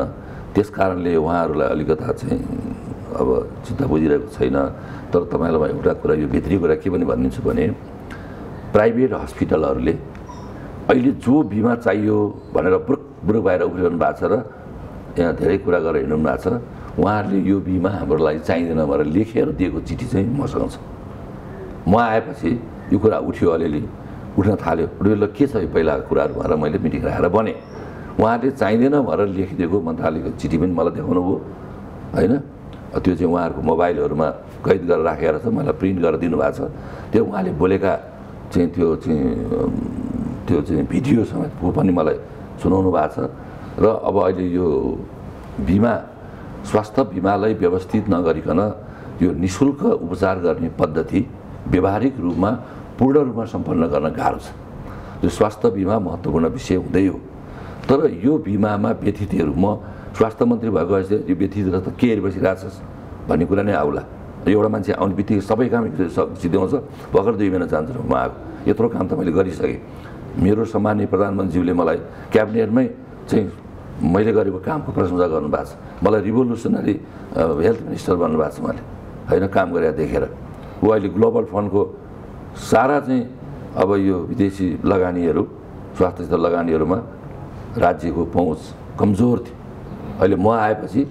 त्यस कारणले उहाँहरूलाई अलिकता चाहिँ अब चित्त बुझिरहेको छैन। तर तपाईँलाई म एउटा कुरा यो भित्री कुरा के पनि भनिदिन्छु भने प्राइभेट हस्पिटलहरूले अहिले जो बिमा चाहियो भनेर बुरुक बुरुक बाहिर उफ्रिरहनु भएको छ र यहाँ धेरै कुरा गरेर हिँड्नु भएको छ उहाँहरूले यो बिमा हाम्रो लागि चाहिँदैन भनेर लेखेर दिएको चिठी चाहिँ मसँग छ। म आएपछि यो कुरा उठ्यो अलिअलि। उठ्न थाल्यो। ल के छ यो पहिलाको कुराहरू भनेर मैले मिटिङ राखेर भने उहाँहरूले चाहिँदैन भनेर लेखिदिएको मन्त्रालयको चिठी पनि मलाई देखाउनु भयो होइन? त्यो चाहिँ उहाँहरूको मोबाइलहरूमा कैद गरेर राखेर छ मलाई प्रिन्ट गरेर दिनुभएको छ। त्यो उहाँले बोलेका चाहिँ त्यो चाहिँ त्यो चाहिँ भिडियो समेत पनि मलाई सुनाउनु भएको छ। र अब अहिले यो बिमा स्वास्थ्य बिमालाई व्यवस्थित नगरिकन यो नि शुल्क उपचार गर्ने पद्धति व्यवहारिक रूपमा पूर्ण रूपमा सम्पन्न गर्न गाह्रो छ। यो स्वास्थ्य बिमा महत्त्वपूर्ण विषय हुँदै हो। तर यो बिमामा व्यथितहरू म स्वास्थ्य मन्त्री भएको यो व्यथित त के हेरि बसिरहेछस् भन्ने कुरा नै आउला। एउटा मान्छे आउने बित्तिकै सबै काम सिद्ध्याउँछ। भर्खर दुई महिना जान्छ म आएको यत्रो काम त मैले गरिसकेँ। मेरो सम्मान्य प्रधानमन्त्रीज्यूले मलाई क्याबिनेटमै चाहिँ मैले गरेको कामको प्रशंसा गर्नुभएको छ। मलाई रिभोल्युसनरी हेल्थ मिनिस्टर भन्नुभएको छ उहाँले। होइन काम गरेर देखेर। ऊ अहिले ग्लोबल फन्डको सारा चाहिँ अब यो विदेशी लगानीहरू स्वास्थ्य क्षेत्र लगानीहरूमा राज्यको पहुँच कमजोर थियो। अहिले म आएपछि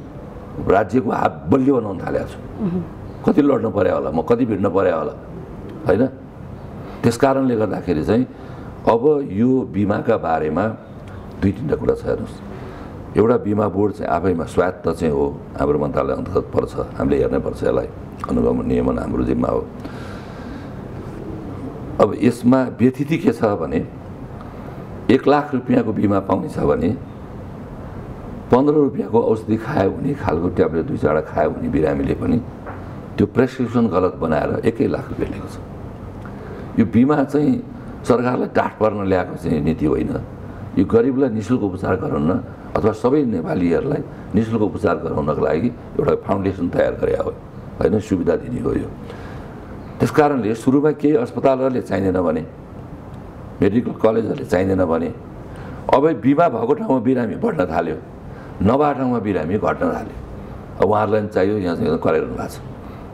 राज्यको हात बलियो बनाउन थालेको छु। कति लड्नु पर्यो होला? म कति भिड्नु पर्यो होला? होइन? त्यस कारणले गर्दाखेरि चाहिँ अब यो बिमाका बारेमा दुई तिनवटा कुरा छ हेर्नुहोस्। एउटा बिमा बोर्ड चाहिँ आफैमा स्वायत्त चाहिँ हो। हाम्रो मन्त्रालय अन्तर्गत पर्छ। हामीले हेर्नै पर्छ यसलाई। अनुगमन नियमन हाम्रो जिम्मा हो। अब यसमा व्यथिति के छ भने एक लाख रुपियाँको बिमा पाउने छ भने पन्ध्र रुपियाँको औषधि खायो भने खालको ट्याब्लेट दुई चारवटा खायो भने बिरामीले पनि त्यो प्रेसक्रिप्सन गलत बनाएर एकै लाख रुपियाँ लिएको छ। यो बिमा चाहिँ सरकारलाई टाठ पार्न ल्याएको चाहिँ नीति होइन। यो गरिबलाई नि शुल्क उपचार गराउन अथवा सबै नेपालीहरूलाई नि शुल्क उपचार गराउनको लागि एउटा फाउन्डेसन तयार गरे हो। होइन सुविधा दिने हो यो। त्यस कारणले सुरुमा केही अस्पतालहरूले चाहिँदैन भने मेडिकल कलेजहरूले चाहिँदैन भने अब बिमा भएको ठाउँमा बिरामी बढ्न थाल्यो नभएको ठाउँमा बिरामी घट्न थाल्यो। अब उहाँहरूलाई पनि चाहियो यहाँ चाहिँ कराइरहनु भएको छ।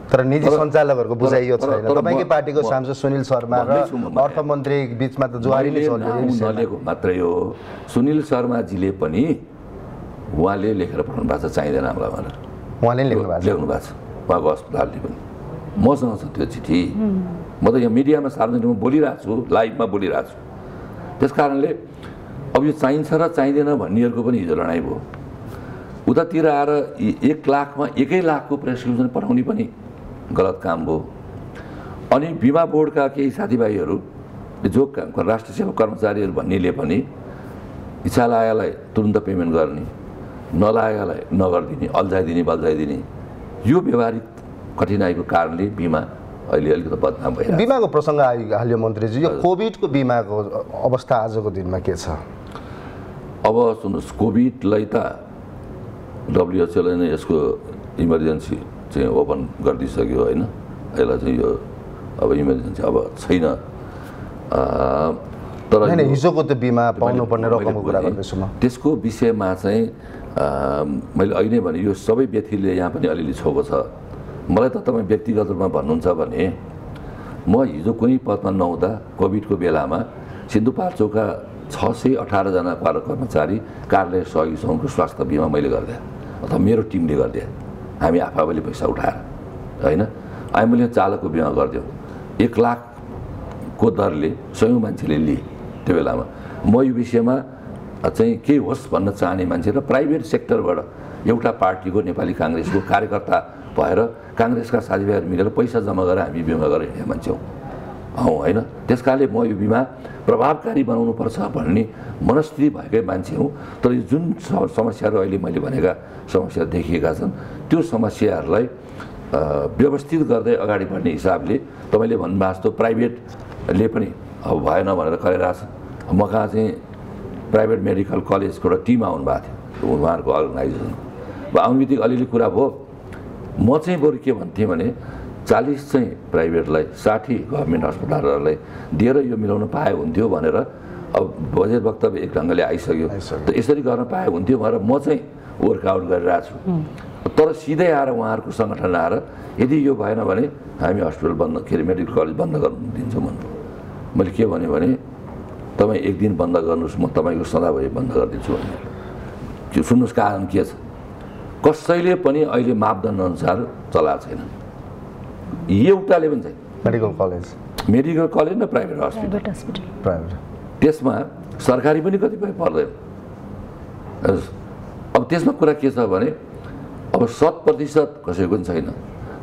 तर निजी सञ्चालकहरूको बुझाइ यो छैन। तपाईँकै पार्टीको सांसद सुनिल शर्मा र। अर्थमन्त्री बिचमा त जुहारी नै। नलिएको मात्रै हो। सुनिल शर्माजीले पनि उहाँले लेखेर पठाउनु भएको छ चाहिँदैन हामीलाई भनेर। उहाँले नि लेख्नु भएको छ। लेख्नु भएको छ। उहाँको अस्पतालले पनि। मसँग छ त्यो चिठी। म त यहाँ मिडियामा सार्वजनिकमा बोलिरहेको छु लाइभमा बोलिरहेको छु। त्यस कारणले अब यो चाहिन्छ र चाहिँदैन भन्नेहरूको पनि हिजो लडाइँ भयो। उतातिर आएर एक लाखमा एकै लाखको प्रेसक्रिप्सन पठाउने पनि गलत काम भयो। अनि बिमा बोर्डका केही साथीभाइहरू जो राष्ट्रिय सेवा कर्मचारीहरू भन्नेले पनि इच्छा लागेलाई तुरन्त पेमेन्ट गर्ने नलागेलाई नगरिदिने अल्झाइदिने बल्झाइदिने यो व्यवहारिक कठिनाइको कारणले बिमा अहिले अलिकति बदनाम छ। बिमाको प्रसङ्ग आइहाल्यो मन्त्रीजी? यो कोभिडको बिमाको अवस्था आजको दिनमा के छ? अब सुन्नुहोस् कोभिडलाई त डब्लुएचओले नै यसको इमर्जेन्सी चाहिँ ओपन गरिदिइसक्यो होइन। यसलाई चाहिँ यो अब इमर्जेन्सी अब छैन। तर हिजोको त्यो बिमा पाउनुपर्ने रकमको कुरा गर्दैछु म। त्यसको विषयमा चाहिँ मैले अहिले नै भने यो सबै व्यक्तिले यहाँ पनि अलिअलि छोएको छ। मलाई त तपाईँ व्यक्तिगत रूपमा भन्नुहुन्छ भने म हिजो कुनै पदमा नहुँदा कोभिडको बेलामा सिन्धुपाल्चोकका छ सय अठारजना कर्मचारी कार्यालय सहयोगी सङ्घको स्वास्थ्य बिमा मैले गरिदिएँ अथवा मेरो टिमले गरिदिएँ। हामी आफैले पैसा उठाएर होइन? एम्बुलेन्स चालकको बिमा गरिदिउँ एक लाखको दरले सयौँ मान्छेले लिए त्यो बेलामा। म यो विषयमा चाहिँ के होस् भन्न चाहने मान्छे र प्राइभेट सेक्टरबाट एउटा पार्टीको नेपाली काङ्ग्रेसको कार्यकर्ता भएर काङ्ग्रेसका साथीभाइहरू मिलेर पैसा जम्मा गरेर हामी बिमा गरेर हिँड्ने मान्छे हौँ। हौँ होइन? त्यस कारणले म यो बिमा प्रभावकारी बनाउनुपर्छ भन्ने मनस्थिति भएकै मान्छे हुँ। तर यो जुन समस्याहरू अहिले मैले भनेका समस्या देखिएका छन् त्यो समस्याहरूलाई व्यवस्थित गर्दै अगाडि बढ्ने हिसाबले तपाईँले भन्नुभएको जस्तो प्राइभेटले पनि अब भएन भनेर गरिरहेछ म कहाँ चाहिँ प्राइभेट मेडिकल कलेजको एउटा टिम आउनुभएको थियो उहाँहरूको अर्गनाइजेसन। अब आउने बित्तिकै अलिअलि कुरा भयो। म चाहिँ बरु के भन्थेँ भने चालिस चाहिँ प्राइभेटलाई साठी गभर्मेन्ट अस्पतालहरूलाई दिएर यो मिलाउन पाए हुन्थ्यो भनेर अब बजेट वक्तव्य एक ढङ्गले आइसक्यो। त यसरी गर्न पाए हुन्थ्यो भनेर म चाहिँ वर्कआउट गरिरहेको छु। तर सिधै आएर उहाँहरूको सङ्गठन आएर यदि यो भएन भने हामी हस्पिटल बन्द के अरे मेडिकल कलेज बन्द गर्नु दिन्छौँ भन्नु। मैले के भने भने तपाईँ एक दिन बन्द गर्नुहोस् म तपाईँको सदाभरि बन्द गरिदिन्छु भने त्यो सुन्नुहोस् कारण के छ। कसैले पनि अहिले मापदण्ड अनुसार चलाएको छैन। एउटाले पनि छैन। मेडिकल कलेज मेडिकल कलेज न प्राइभेट हस्पिटल प्राइभेट त्यसमा सरकारी पनि कतिपय पर्दैन। अब त्यसमा कुरा के छ भने अब शत प्रतिशत कसैको पनि छैन।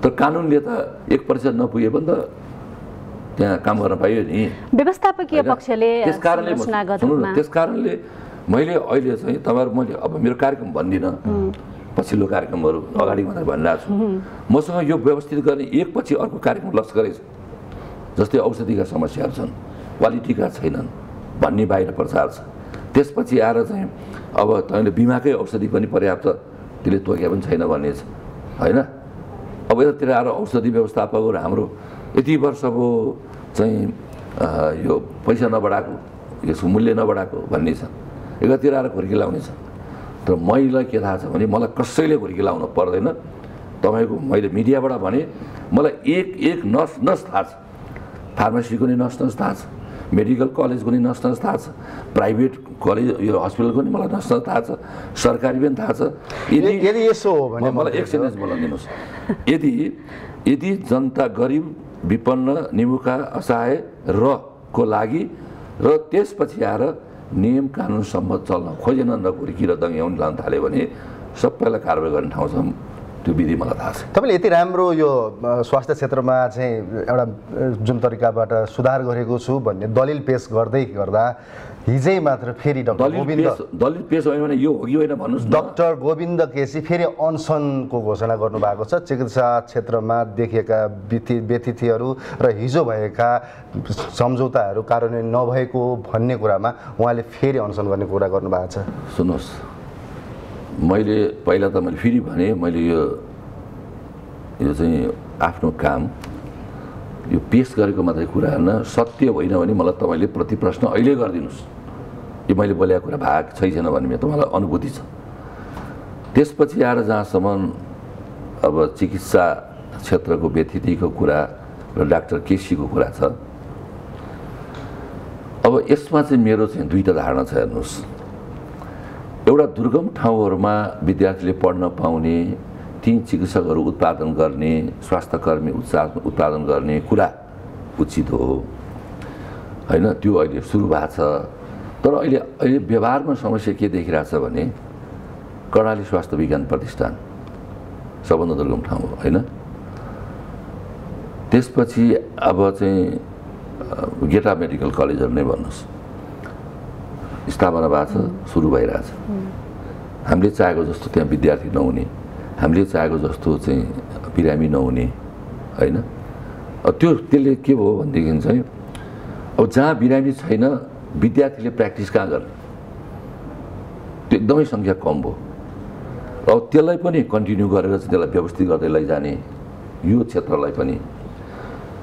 तर कानुनले त एक प्रतिशत नपुगे पनि त त्यहाँ काम गर्न पाइयो नि। व्यवस्थापकीय? पक्षले त्यस कारणले त्यस कारणले मैले अहिले चाहिँ तपाईँहरू मैले अब मेरो कार्यक्रम भन्दिनँ। पछिल्लो कार्यक्रमहरू अगाडि मात्रै भनिरहेको छु। मसँग यो व्यवस्थित गर्ने एकपछि अर्को कार्यक्रम लक्ष्य गरेको जस्तै औषधिका समस्याहरू छन् क्वालिटीका छैनन् भन्ने बाहिर प्रचार छ। त्यसपछि आएर चाहिँ अब तपाईँले बिमाकै औषधि पनि पर्याप्त त्यसले तोकेको पनि छैन भन्ने छ। होइन? अब यतातिर आएर औषधि व्यवस्थापकहरू हाम्रो यति वर्ष भयो चाहिँ यो पैसा नबढाएको यसको मूल्य नबढाएको भन्ने छ। एकातिर आएर खुर्की लाउने छ तर मैले के थाहा छ भने मलाई कसैले खुर्की लाउन पर्दैन। तपाईँको मैले मिडियाबाट भने मलाई एक एक नस नस थाहा छ। फार्मेसीको नि नस नस थाहा छ। मेडिकल कलेजको नि नस नस थाहा छ। प्राइभेट कलेज यो हस्पिटलको नि मलाई नस नस थाहा छ। सरकारी पनि थाहा छ। यदि यदि यसो हो भने मलाई एक सेन्टेन्स बोल्न दिनुहोस्। यदि यदि जनता गरिब विपन्न निमुखा असहाय र को लागि र त्यसपछि आएर नियम कानुन सम्मत चल्न खोजेन नकुर्की र दङ्ग्याउनु लान थाल्यो भने सबैलाई कारवाही गर्ने ठाउँ छ त्यो विधि मलाई थाहा छ। तपाईँले यति राम्रो यो स्वास्थ्य क्षेत्रमा चाहिँ एउटा जुन तरिकाबाट सुधार गरेको छु भन्ने दलिल पेस गर्दै गर्दा हिजै मात्र फेरि डाक्टर गोविन्द दलित पेस होइन भने यो हो कि होइन भन्नुहोस् डाक्टर गोविन्द केसी फेरि अनसनको घोषणा गर्नुभएको छ। चिकित्सा क्षेत्रमा देखिएका व्यति व्यतिथिहरू र हिजो भएका सम्झौताहरू कार्यान्वयन नभएको भन्ने कुरामा उहाँले फेरि अनसन गर्ने कुरा गर्नुभएको छ। सुन्नुहोस्। मैले पहिला त मैले फेरि भने मैले यो यो चाहिँ आफ्नो काम यो पेस गरेको मात्रै कुरा होइन सत्य होइन भने मलाई तपाईँले प्रति प्रश्न अहिले गरिदिनुहोस्। यो मैले बोलेको कुरा भएको छै छैन भन्ने मेरो तपाईँलाई अनुभूति छ। त्यसपछि आएर जहाँसम्म अब चिकित्सा क्षेत्रको व्यतिथिको कुरा र डाक्टर केसीको कुरा छ अब यसमा चाहिँ मेरो चाहिँ दुईवटा धारणा छ हेर्नुहोस्। एउटा दुर्गम ठाउँहरूमा विद्यार्थीले पढ्न पाउने ती चिकित्सकहरू उत्पादन गर्ने स्वास्थ्यकर्मी उत्सा उत्पादन गर्ने कुरा उचित हो। होइन त्यो अहिले सुरु भएको छ। तर अहिले अहिले व्यवहारमा समस्या के देखिरहेछ भने कर्णाली स्वास्थ्य विज्ञान प्रतिष्ठान सबभन्दा दुर्गम ठाउँ हो होइन? त्यसपछि अब चाहिँ गेटा मेडिकल कलेजहरू नै भन्नुहोस्। स्थापना भएको छ सुरु भइरहेछ। हामीले चाहेको जस्तो त्यहाँ विद्यार्थी नहुने हामीले चाहेको जस्तो चाहिँ बिरामी नहुने होइन? त्यो त्यसले के भयो भनेदेखि चाहिँ अब जहाँ बिरामी छैन विद्यार्थीले प्र्याक्टिस कहाँ गर्ने? त्यो एकदमै सङ्ख्या कम भयो। अब त्यसलाई पनि कन्टिन्यू गरेर चाहिँ त्यसलाई व्यवस्थित गर्दै लैजाने यो क्षेत्रलाई पनि।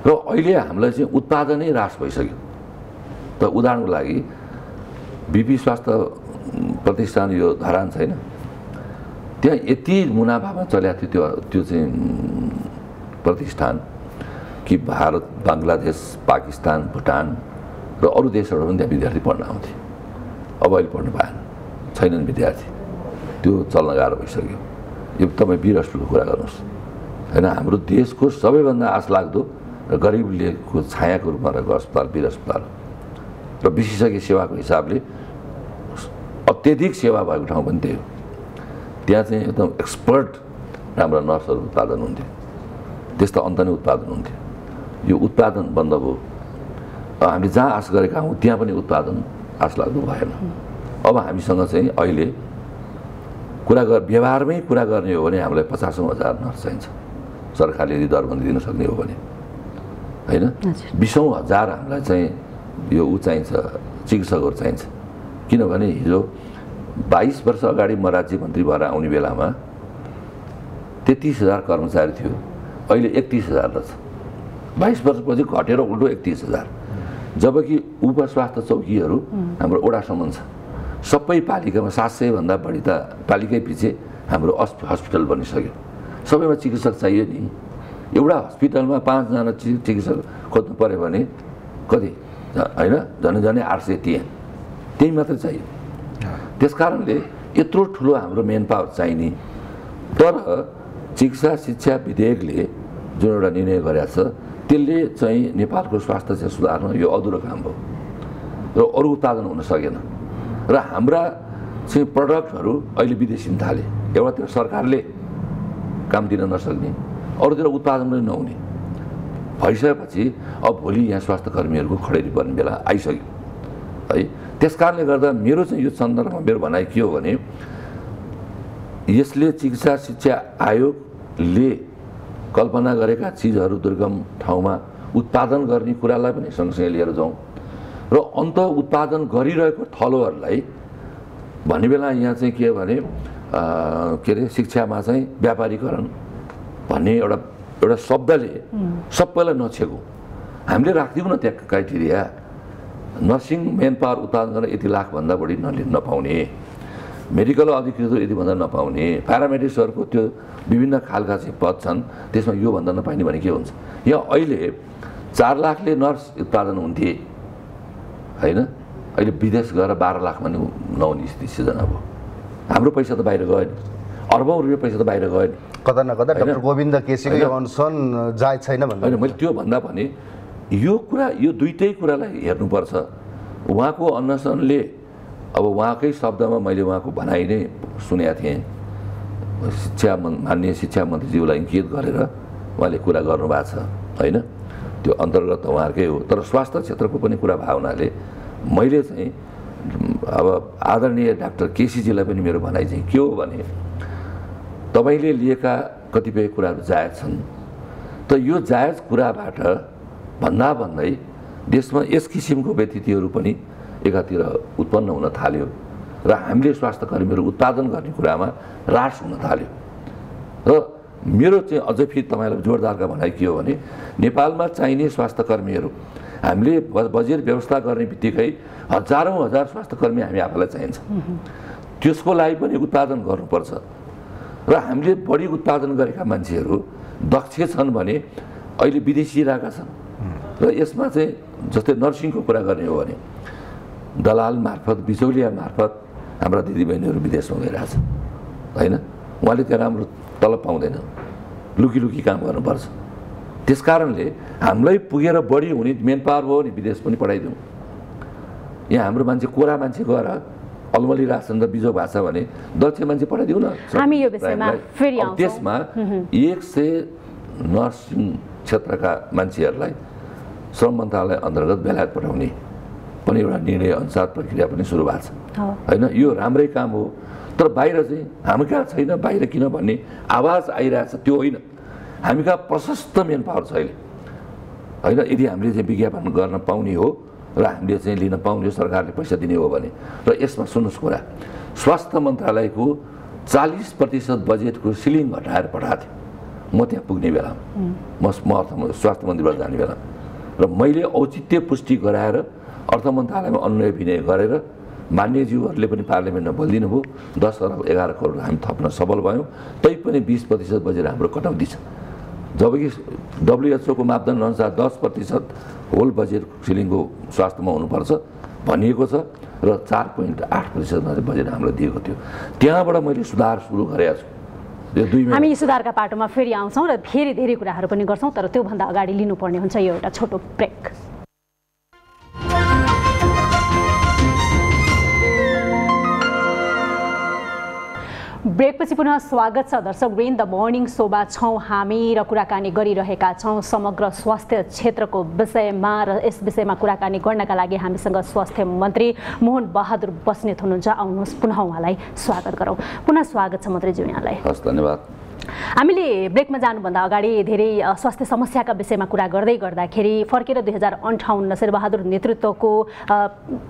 र अहिले हामीलाई चाहिँ उत्पादनै ह्रास भइसक्यो। त उदाहरणको लागि बिपी स्वास्थ्य प्रतिष्ठान यो धरान छैन। त्यहाँ यति मुनाफामा चलेको थियो त्यो त्यो चाहिँ प्रतिष्ठान कि भारत बङ्गलादेश पाकिस्तान भुटान र अरू देशबाट पनि त्यहाँ विद्यार्थी पढ्न आउँथे। अब अहिले पढ्नु पाएन। छैनन् विद्यार्थी। त्यो चल्न गाह्रो भइसक्यो। यो तपाईँ वीर हस्पिटलको कुरा गर्नुहोस्। होइन हाम्रो देशको सबैभन्दा आश लाग्दो र गरिबलेको छायाको रूपमा रहेको अस्पताल वीर अस्पताल र विशेषज्ञ सेवाको हिसाबले अत्यधिक सेवा भएको ठाउँ पनि त्यही हो। त्यहाँ चाहिँ एकदम एक्सपर्ट राम्रा नर्सहरू उत्पादन हुन्थ्यो त्यस्तो अन्त नै उत्पादन हुन्थ्यो यो उत्पादन बन्द भयो। हामीले जहाँ आश गरेका हौँ त्यहाँ पनि उत्पादन आश लाग्दो भएन। अब हामीसँग चाहिँ अहिले कुरा गर व्यवहारमै कुरा गर्ने हो भने हामीलाई पचासौँ हजार नर्स चाहिन्छ। सरकारले यदि दरबन्दी दिन सक्ने हो भने। होइन। बिसौँ हजार हामीलाई चाहिँ यो ऊ चाहिन्छ चिकित्सकहरू चाहिन्छ। किनभने हिजो बाइस वर्ष अगाडि म राज्य मन्त्री भएर आउने बेलामा तेत्तिस हजार कर्मचारी थियो। अहिले एकतिस हजार रहेछ बाइस वर्षपछि घटेर उल्टो एकतिस हजार। जबकि उपस्वास्थ्य चौकीहरू हाम्रो ओडासम्म छ। सबै पालिकामा सात सयभन्दा बढी त पालिकै पछि हाम्रो अस् हस्पिटल बनिसक्यो। सबैमा चिकित्सक चाहियो नि। एउटा हस्पिटलमा पाँचजना चि चिकित्सक खोज्नु पऱ्यो भने कति? होइन? झन् झनै आठ सय त्यहाँ त्यही मात्रै चाहियो। त्यस कारणले यत्रो ठुलो हाम्रो मेन पावर चाहिने। तर चिकित्सा शिक्षा विधेयकले जुन एउटा निर्णय गरेको छ। त्यसले चाहिँ नेपालको स्वास्थ्य सेवा सुधार्न यो अधुरो काम भयो र अरू उत्पादन हुन सकेन। र हाम्रा चाहिँ प्रडक्टहरू अहिले विदेशी थाले। एउटातिर सरकारले काम दिन नसक्ने अरूतिर उत्पादन पनि नहुने। भइसकेपछि अब भोलि यहाँ स्वास्थ्य कर्मीहरूको खडेरी पर्ने बेला आइसक्यो। है त्यस कारणले गर्दा मेरो चाहिँ यो सन्दर्भमा मेरो भनाइ के हो भने यसले चिकित्सा शिक्षा आयोगले कल्पना गरेका चिजहरू दुर्गम ठाउँमा उत्पादन गर्ने कुरालाई पनि सँगसँगै लिएर जाउँ। र अन्त उत्पादन गरिरहेको थलोहरूलाई भन्ने बेला यहाँ चाहिँ के भने के अरे शिक्षामा चाहिँ व्यापारीकरण भन्ने एउटा एउटा शब्दले सबैलाई नछेकौँ हामीले राखिदिउँ न त्यहाँ क्राइटेरिया। नर्सिङ मेन पावर उत्पादन गर्न यति लाखभन्दा बढी नलि नपाउने। मेडिकल अधिकृतहरू यतिभन्दा नपाउने। प्यारामेडिक्सहरूको त्यो विभिन्न खालका चाहिँ पद छन् त्यसमा योभन्दा नपाइने भने के हुन्छ? यहाँ अहिले चार लाखले नर्स उत्पादन हुन्थे होइन? अहिले विदेश गएर बाह्र लाखमा नि नहुने स्थिति सिर्जना भयो हाम्रो पैसा त बाहिर गयो नि अर्बौँ रुपियाँ पैसा त बाहिर गयो नि कता न कता? डाक्टर गोविन्द केसीको यो अनसन जायज छैन भन्दा होइन मैले त्यो भन्दा भने यो कुरा यो दुइटै कुरालाई हेर्नुपर्छ। उहाँको अन्वेषणले अब उहाँकै शब्दमा मैले उहाँको भनाइ नै सुनेको थिएँ। शिक्षा मन् मान्य शिक्षा मन्त्रीज्यूलाई इङ्कित गरेर उहाँले कुरा गर्नुभएको छ होइन? त्यो अन्तर्गत त उहाँहरूकै हो। तर स्वास्थ्य क्षेत्रको पनि कुरा भएको मैले चाहिँ अब आदरणीय डाक्टर केसीजीलाई पनि मेरो भनाइ चाहिँ के हो भने तपाईँले लिएका कतिपय कुराहरू जायज छन्। त यो जायज कुराबाट भन्दा भन्दै देशमा यस किसिमको व्यतिथिहरू पनि एकातिर उत्पन्न हुन थाल्यो र हामीले स्वास्थ्य कर्मीहरू उत्पादन गर्ने कुरामा ह्रास हुन थाल्यो। र मेरो चाहिँ अझै फेरि तपाईँलाई जोरदारका भनाइ के हो भने नेपालमा चाहिने स्वास्थ्य कर्मीहरू हामीले बजेट व्यवस्था गर्ने बित्तिकै हजारौँ हजार स्वास्थ्य कर्मी हामी आफूलाई चाहिन्छ। त्यसको लागि पनि उत्पादन गर्नुपर्छ। र हामीले बढी उत्पादन गरेका मान्छेहरू दक्ष छन् भने अहिले विदेशी रहेका छन्। र यसमा चाहिँ जस्तै नर्सिङको कुरा गर्ने हो भने दलाल मार्फत बिचौलिया मार्फत हाम्रा दिदीबहिनीहरू विदेशमा गइरहेछ। होइन? उहाँले त्यहाँ राम्रो तलब पाउँदैन। लुकी लुकी काम गर्नुपर्छ। त्यस कारणले हामीलाई पुगेर बढी हुने मेन पावर भयो भने विदेश पनि पठाइदिउँ। यहाँ हाम्रो मान्छे कोरा मान्छे गएर अलमली रासन र बिजो भएको छ भने दक्ष मान्छे पठाइदिउँ न। हामी यो विषयमा। फेरि। त्यसमा एक सय नर्सिङ क्षेत्रका मान्छेहरूलाई श्रम मन्त्रालय अन्तर्गत बेलायत पठाउने पनि एउटा निर्णय अनुसार प्रक्रिया पनि सुरु भएको छ। होइन? यो राम्रै काम हो। तर बाहिर चाहिँ हामी कहाँ छैन? बाहिर किन भन्ने आवाज आइरहेछ त्यो होइन। हामी कहाँ प्रशस्त मेन पावर छ अहिले। होइन? यदि हामीले चाहिँ विज्ञापन गर्न पाउने हो र हामीले चाहिँ लिन पाउने हो सरकारले पैसा दिने हो भने। र यसमा सुन्नुहोस् कुरा। स्वास्थ्य मन्त्रालयको चालिस प्रतिशत बजेटको सिलिङ घटाएर पठाएको थियो। म त्यहाँ पुग्ने बेला म म अर्थ स्वास्थ्य मन्त्रीबाट जाने बेला र मैले औचित्य पुष्टि गराएर अर्थ मन्त्रालयमा अनुनय विनय गरेर मान्यज्यूहरूले पनि पार्लियामेन्टमा बोलिदिनु भयो। दस अरब एघार करोड हामी थप्न सफल भयौँ। तैपनि बिस प्रतिशत बजेर हाम्रो कटौती छ। जबकि डब्लुएचओको मापदण्ड अनुसार दस प्रतिशत होल बजेट सिलिङको स्वास्थ्यमा हुनुपर्छ भनिएको छ र चार पोइन्ट आठ प्रतिशत मात्रै बजेट हामीलाई दिएको थियो। त्यहाँबाट मैले सुधार सुरु गरेको छु। हामी सुधारका पाटोमा फेरि आउँछौँ र फेरि धेरै कुराहरू पनि गर्छौँ तर त्योभन्दा अगाडि लिनुपर्ने हुन्छ यो एउटा छोटो ब्रेक। ब्रेकपछि पुनः स्वागत छ दर्शक वृन्द। द मर्निङ सोमा छौँ हामी र कुराकानी गरिरहेका छौँ समग्र स्वास्थ्य क्षेत्रको विषयमा र यस विषयमा कुराकानी गर्नका लागि हामीसँग स्वास्थ्य मन्त्री मोहन बहादुर बस्नेत हुनुहुन्छ। आउनुहोस् पुनः उहाँलाई स्वागत गरौँ। पुनः स्वागत छ मन्त्रीज्यू यहाँलाई। हस् धन्यवाद। हामीले ब्रेकमा जानुभन्दा अगाडि धेरै स्वास्थ्य समस्याका विषयमा कुरा गर्दै गर्दाखेरि फर्केर दुई हजार अन्ठाउन्न शेरबहादुर नेतृत्वको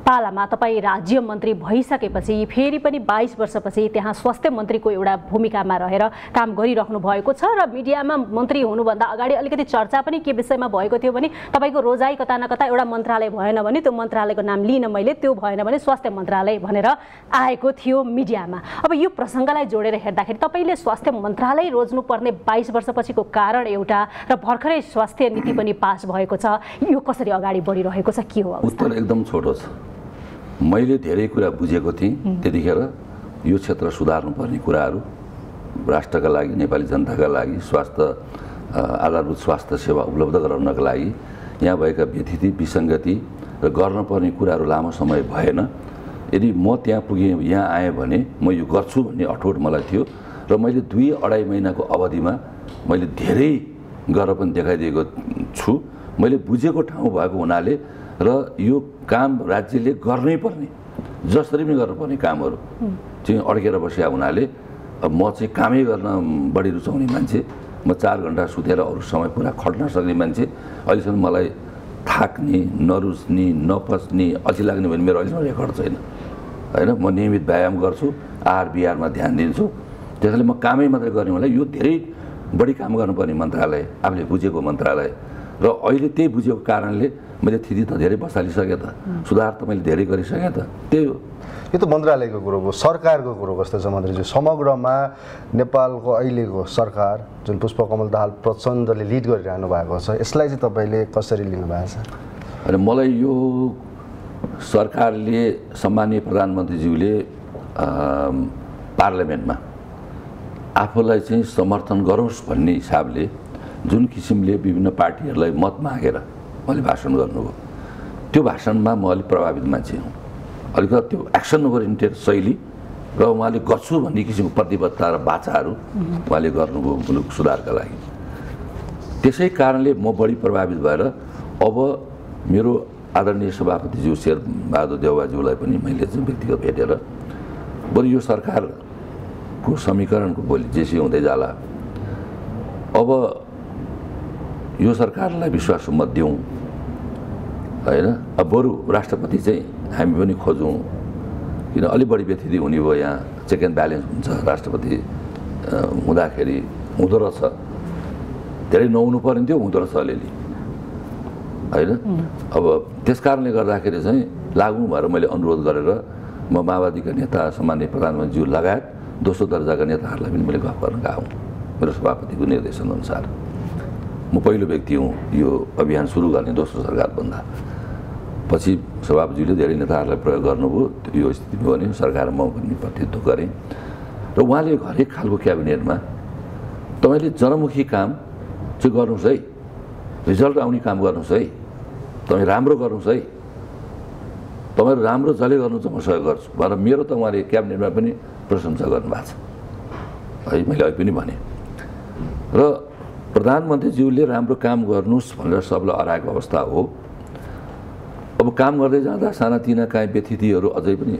पालामा तपाईँ राज्य मन्त्री भइसकेपछि फेरि पनि बाइस वर्षपछि त्यहाँ स्वास्थ्य मन्त्रीको एउटा भूमिकामा रहेर काम गरिराख्नु भएको छ र मिडियामा मन्त्री हुनुभन्दा अगाडि अलिकति चर्चा पनि के विषयमा भएको थियो भने तपाईँको रोजाइ कता न कता एउटा मन्त्रालय भएन भने त्यो मन्त्रालयको नाम लिन मैले त्यो भएन भने स्वास्थ्य मन्त्रालय भनेर आएको थियो मिडियामा। अब यो प्रसङ्गलाई जोडेर हेर्दाखेरि तपाईँले स्वास्थ्य मन्त्रालय रोज्नुपर्ने बाइस वर्षपछिको कारण एउटा र भर्खरै स्वास्थ्य नीति पनि पास भएको छ। यो कसरी अगाडि बढिरहेको छ? के हो? उत्तर एकदम छोटो छ। मैले धेरै कुरा बुझेको थिएँ। त्यतिखेर यो क्षेत्र सुधार्नुपर्ने कुराहरू राष्ट्रका लागि नेपाली जनताका लागि स्वास्थ्य आधारभूत स्वास्थ्य सेवा उपलब्ध गराउनका लागि यहाँ भएका व्यथिति विसङ्गति र गर्नुपर्ने कुराहरू लामो समय भएन। यदि म त्यहाँ पुगेँ यहाँ आएँ भने म यो गर्छु भन्ने अठोट मलाई थियो। र मैले दुई अढाई महिनाको अवधिमा मैले धेरै गरेर पनि देखाइदिएको छु। मैले बुझेको ठाउँ भएको हुनाले र यो काम राज्यले गर्नै पर्ने जसरी पनि गर्नुपर्ने कामहरू चाहिँ अड्केर बसेका हुनाले म चाहिँ कामै गर्न बढी रुचाउने मान्छे म चार घन्टा सुतेर अरू समय पुरा खट्न सक्ने मान्छे अहिलेसम्म मलाई थाक्ने नरुच्ने नपच्ने अल्छी लाग्ने भने मेरो अहिलेसम्म रेकर्ड छैन। होइन म नियमित व्यायाम गर्छु आहार बिहारमा ध्यान दिन्छु त्यसैले म कामै मात्रै गर्ने होला। यो धेरै बढी काम गर्नुपर्ने मन्त्रालय आफूले बुझेको मन्त्रालय। र अहिले त्यही बुझेको कारणले मैले थिति त धेरै बसालिसकेँ त। सुधार त मैले धेरै गरिसकेँ त। त्यही हो। यो त मन्त्रालयको कुरो हो सरकारको कुरो कस्तो छ मन्त्रीजी? समग्रमा नेपालको अहिलेको सरकार जुन पुष्पकमल दाहाल प्रचण्डले लिड गरिरहनु भएको छ यसलाई चाहिँ तपाईँले कसरी लिनुभएको छ? अनि मलाई यो सरकारले सम्मानीय प्रधानमन्त्रीज्यूले पार्लियामेन्टमा आफूलाई चाहिँ समर्थन गरोस् भन्ने हिसाबले जुन किसिमले विभिन्न पार्टीहरूलाई मत मागेर मैले भाषण गर्नुभयो। त्यो भाषणमा म अलिक प्रभावित मान्छे हुँ। अलिकति त्यो एक्सन ओरिएन्टेड शैली र उहाँले गर्छु भन्ने किसिमको प्रतिबद्धता र बाचाहरू उहाँले गर्नुभयो मुलुक सुधारका लागि। त्यसै कारणले म बढी प्रभावित भएर अब मेरो आदरणीय सभापतिज्यू शेरबहादुर देउवाज्यूलाई पनि मैले चाहिँ व्यक्तिगत भेटेर बरु यो सरकारको समीकरणको भोलि जेसी हुँदै जाला। अब यो सरकारलाई विश्वास मत दिउँ होइन? अब बरु राष्ट्रपति चाहिँ हामी पनि खोजौँ। किन अलिक बढी व्यथिति हुने भयो यहाँ चेक एन्ड ब्यालेन्स हुन्छ राष्ट्रपति हुँदाखेरि हुँदो रहेछ। धेरै नहुनु पर्ने थियो हुँदो रहेछ अलिअलि। होइन? अब त्यस कारणले गर्दाखेरि चाहिँ लागु भएर मैले अनुरोध गरेर म माओवादीका नेता सामान्य प्रधानमन्त्रीज्यू लगायत दोस्रो दर्जाका नेताहरूलाई पनि मैले गफ गर्न गएको मेरो सभापतिको निर्देशनअनुसार म पहिलो व्यक्ति हुँ यो अभियान सुरु गर्ने दोस्रो सरकारभन्दा। पछि सभापतिज्यूले धेरै नेताहरूलाई प्रयोग गर्नुभयो यो स्थिति बन्यो सरकार म पनि प्रतिनिधित्व गरेँ। र उहाँले हरेक खालको क्याबिनेटमा तपाईँले जनमुखी काम चाहिँ गर्नुहोस् है रिजल्ट आउने काम गर्नुहोस् है तपाईँ राम्रो गर्नुहोस् है तपाईँहरू राम्रो जसले गर्नु चाहिँ म सहयोग गर्छु भनेर मेरो त उहाँले क्याबिनेटमा पनि प्रशंसा गर्नुभएको छ। है मैले अहिले पनि भनेँ। र प्रधानमन्त्रीज्यूले राम्रो काम गर्नुहोस् भनेर सबलाई हराएको अवस्था हो। अब काम गर्दै जाँदा सानातिना काहीँ व्यथितिहरू अझै पनि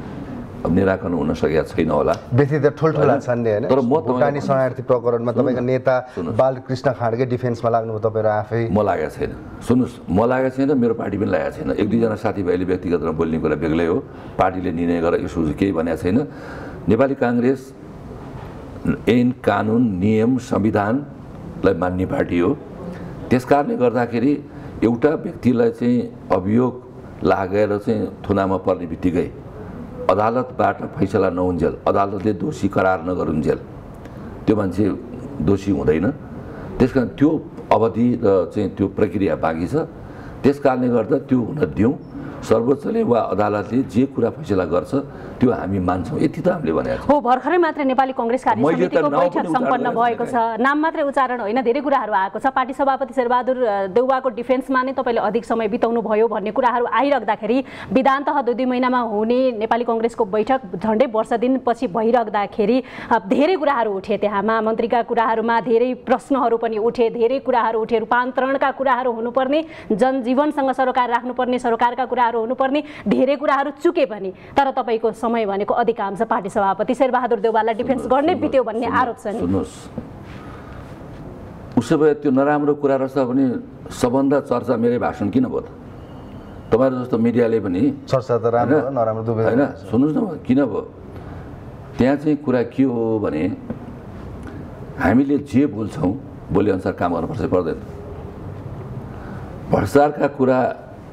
अब निराकरण हुन सकेका छैन होला। व्यक्ति त ठुल्ठुला छन् नि होइन? तर म भुटानी शरणार्थी प्रकरणमा तपाईँको नेता बालकृष्ण खाँडकै डिफेन्समा लाग्नुभयो तपाईँहरू आफै। म लागेको छैन। सुन्नुहोस् म लागेको छैन मेरो पार्टी पनि लागेको छैन। एक दुईजना साथीभाइले व्यक्तिगत रूपमा बोल्ने कुरा बेग्लै हो। पार्टीले निर्णय गरेर यसो केही भनेको छैन। नेपाली काङ्ग्रेस ऐन कानुन नियम संविधान लाई मान्ने पार्टी हो। त्यस कारणले गर्दाखेरि एउटा व्यक्तिलाई चाहिँ अभियोग लागेर चाहिँ थुनामा पर्ने बित्तिकै अदालतबाट फैसला नहुन्जेल अदालतले दोषी करार नगरुन्जेल त्यो मान्छे दोषी हुँदैन। त्यस कारण त्यो अवधि र चाहिँ त्यो प्रक्रिया बाँकी छ। त्यस कारणले गर्दा त्यो हुन दिउँ। सर्वोच्चले वा अदालतले जे कुरा फैसला गर्छ त्यो हामी मान्छौँ। यति त हामीले भनेको हो भर्खरै मात्रै नेपाली कङ्ग्रेस कार्य मैले त समितिको नाउँ बैठक पनि सम्पन्न भएको छ। नाम मात्रै उच्चारण होइन धेरै कुराहरू आएको छ। पार्टी सभापति शेरबहादुर देउवाको डिफेन्समा नै तपाईँले अधिक समय बिताउनु भयो भन्ने कुराहरू आइराख्दाखेरि विधान तह दुई दुई महिनामा हुने नेपाली कङ्ग्रेसको बैठक झन्डै वर्ष दिनपछि भइराख्दाखेरि अ, धेरै कुराहरू उठे त्यहाँ महामन्त्रीका कुराहरूमा धेरै प्रश्नहरू पनि उठे धेरै कुराहरू उठे। रूपान्तरणका कुराहरू हुनुपर्ने जनजीवनसँग सरोकार राख्नुपर्ने सरकारका कुराहरू हुनुपर्ने। धेरै कुराहरू चुके पनि। तर तपाईँको समय भनेको अधिकांश पार्टी सभापति शेरबहादुर देउवालाई डिफेन्स गर्नै बित्यो भन्ने आरोप छ सुन्नुहोस्। उसो भए त्यो नराम्रो कुरा रहेछ भने सबभन्दा चर्चा मेरै भाषण किन भयो त? तपाईँहरू जस्तो मिडियाले पनि चर्चा त राम्रो? नराम्रो दुवै होइन? सुन्नुहोस् न किन भयो? त्यहाँ चाहिँ कुरा के हो भने हामीले जे बोल्छौँ बोले अनुसार काम गर्नुपर्छ पर्दैन। भ्रष्टाचारका कुरा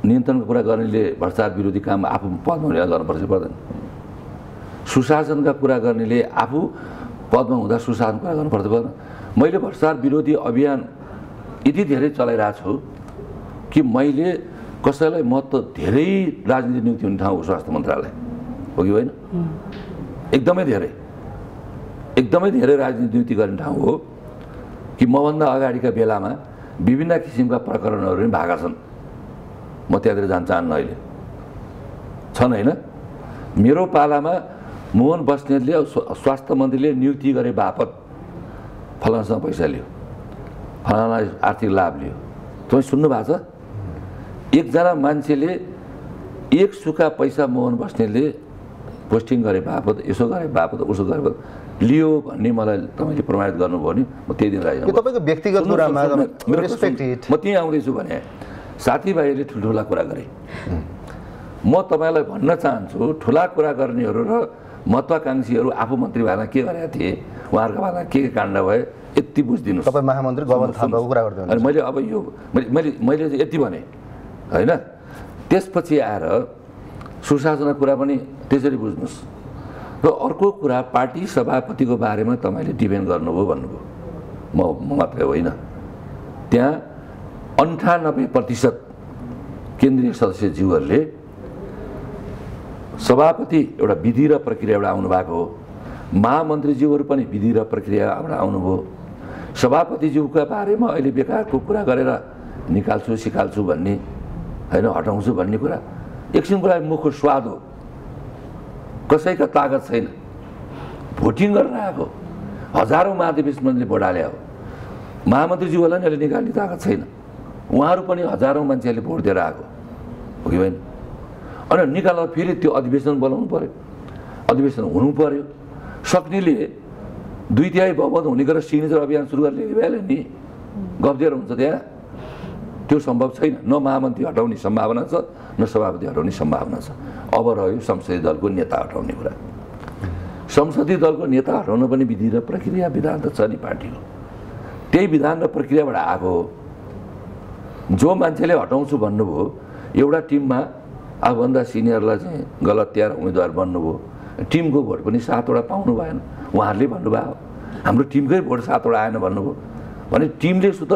नियन्त्रणको कुरा गर्नेले भ्रष्टाचार विरोधी काम आफू पदमा हुने गर्नुपर्छ पर्दैन। सुशासनका कुरा गर्नेले आफू पदमा हुँदा सुशासन कुरा गर्नुपर्छ पर्दैन। मैले भ्रष्टाचार विरोधी अभियान यति धेरै चलाइरहेको छु कि मैले कसैलाई महत्त्व धेरै राजनीति नियुक्ति हुने ठाउँ हो स्वास्थ्य मन्त्रालय। हो कि होइन? एकदमै धेरै। एकदमै धेरै राजनीति नियुक्ति गर्ने ठाउँ हो कि मभन्दा अगाडिका बेलामा विभिन्न किसिमका प्रकरणहरू पनि भएका छन्। म त्यहाँतिर जान चाहन्न अहिले। छन् होइन? मेरो पालामा मोहन बस्नेतले स्वा- स्वास्थ्य मन्त्रीले नियुक्ति गरे बापत फलानासँग पैसा लियो। फलानालाई आर्थिक लाभ लियो। तपाईँ सुन्नु भएको छ? एकजना मान्छेले एक सुका पैसा मोहन बस्नेतले पोस्टिङ गरे बापत यसो गरे बापत उसो गरे बापत लियो भन्ने मलाई तपाईँले प्रमाणित गर्नुभयो भने म त्यही दिन राजी तपाईँको व्यक्तिगत. म त्यहीँ आउँदैछु भने साथीभाइहरूले ठुल्ठुला कुरा गरे। म तपाईँलाई भन्न चाहन्छु ठुला कुरा गर्नेहरू र महत्त्वाकाङ्क्षीहरू आफू मन्त्री भएन के गरेका थिए उहाँहरूको बेला के के काण्ड भए यति बुझिदिनुहोस्। तपाईँ महामन्त्री कुरा गर्दै अनि मैले अब यो मैले मैले मैले यति भने होइन? त्यसपछि आएर सुशासनको कुरा पनि त्यसरी बुझ्नुहोस्। र अर्को कुरा पार्टी सभापतिको बारेमा तपाईँले डिपेन्ड गर्नुभयो भन्नुभयो। म मात्रै होइन। त्यहाँ अन्ठानब्बे प्रतिशत केन्द्रीय सदस्यज्यूहरूले सभापति एउटा विधि र प्रक्रियाबाट आउनुभएको हो। महामन्त्रीज्यूहरू पनि विधि र प्रक्रियाबाट आउनुभयो। सभापतिज्यूका बारेमा अहिले बेकारको कुरा गरेर निकाल्छु सिकाल्छु भन्ने होइन हटाउँछु भन्ने कुरा एकछिनको लागि मुखको स्वाद हो। कसैका तागत छैन। भोटिङ गरेर आएको। हजारौँ महाधिवेशनले भोट हाले हो। महामन्त्रीज्यूहरूलाई नि अहिले निकाल्ने तागत छैन। उहाँहरू पनि हजारौँ मान्छेहरूले भोट दिएर आएको हो। कि होइन अनि निकालेर फेरि त्यो अधिवेशन बोलाउनु पऱ्यो अधिवेशन हुनु पऱ्यो सक्नेले दुई तिहाई बहुमत हुने गरेर सिग्नेचर अभियान सुरु गरेर भइहाल्यो नि गफ दिएर हुन्छ त्यहाँ। त्यो सम्भव छैन। न महामन्त्री हटाउने सम्भावना छ न सभापति हटाउने सम्भावना छ। अब रह्यो संसदीय दलको नेता हटाउने कुरा। संसदीय दलको नेता हटाउन पनि विधि र प्रक्रिया विधान त छ नि पार्टीको। त्यही विधान र प्रक्रियाबाट आएको हो। जो मान्छेले हटाउँछु भन्नुभयो एउटा टिममा आफूभन्दा सिनियरलाई चाहिँ गलत तयार उम्मेदवार बन्नुभयो। टिमको भोट पनि सातवटा पाउनु भएन। उहाँहरूले भन्नुभयो हाम्रो टिमकै भोट सातवटा आएन भन्नुभयो। भने टिमले सुत।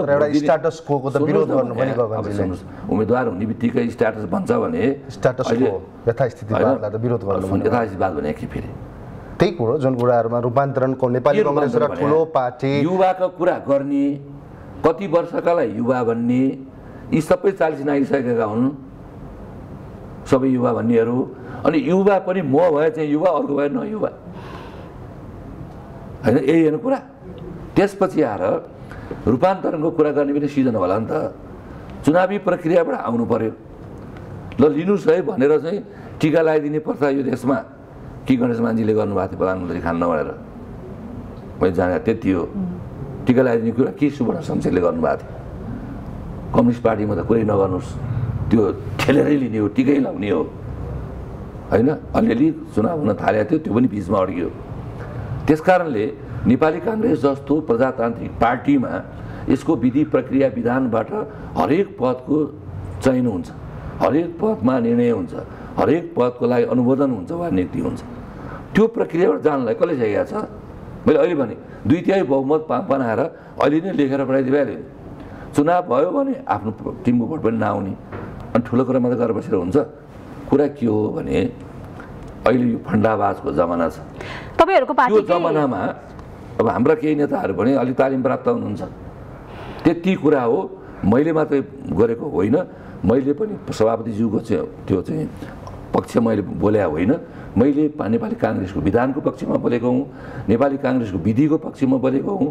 उम्मेदवार हुने बित्तिकै स्ट्याटस भन्छ भने यथास्थितिवाद भने के फेरि। त्यही कुरो जुन कुराहरूमा रूपान्तरणको नेपाली कङ्ग्रेस र ठुलो? पार्टी। युवाको कुरा गर्ने कति वर्षकालाई युवा भन्ने यी सबै चालिस नागिसकेका हुन्। सबै युवा भन्नेहरू। अनि युवा पनि म भए चाहिँ युवा अर्को भए न युवा होइन यही होइन कुरा। त्यसपछि आएर रूपान्तरणको कुरा गर्ने पनि सिजन होला नि त। चुनावी प्रक्रियाबाट आउनु पर्यो। ल लिनुहोस् है भनेर चाहिँ टिका लगाइदिने प्रथा यो देशमा। कि गणेश मान्जीले गर्नुभएको थियो प्रधानमन्त्री खान नभएर मैले जाने त्यति हो। टिका लगाइदिने कुरा के सुवर्ण शमशेरले गर्नुभएको थियो? कम्युनिस्ट पार्टीमा त कुरै नगर्नुहोस्। त्यो ठेलेरै लिने हो टिकै लाउने हो। होइन? अलिअलि चुनाव हुन थालेको थियो त्यो पनि बिचमा अड्कियो। त्यस कारणले नेपाली काङ्ग्रेस जस्तो प्रजातान्त्रिक पार्टीमा यसको विधि प्रक्रिया विधानबाट हरेक पदको चयन हुन्छ। हरेक पदमा निर्णय हुन्छ। हरेक पदको लागि अनुमोदन हुन्छ वा नियुक्ति हुन्छ। त्यो प्रक्रियाबाट जानलाई कसले सकेको छ? मैले अहिले भने दुई तिहाई बहुमत बनाएर अहिले नै लेखेर पठाइदियो अहिले चुनाव भयो भने आफ्नो टिमको भोट पनि नआउने। अनि ठुलो कुरा मात्रै गरेर बसेर हुन्छ। कुरा के हो भने अहिले यो फन्डाबाजको जमाना छ। तपाईँहरूको त्यो जमानामा अब हाम्रा केही नेताहरू पनि अलिक तालिम प्राप्त हुनुहुन्छ। त्यति कुरा हो। मैले मात्रै गरेको होइन। मैले पनि सभापतिज्यूको चाहिँ त्यो चाहिँ पक्ष मैले बोले होइन। मैले नेपाली काङ्ग्रेसको विधानको पक्षमा बोलेको हुँ। नेपाली काङ्ग्रेसको विधिको पक्षमा बोलेको हुँ।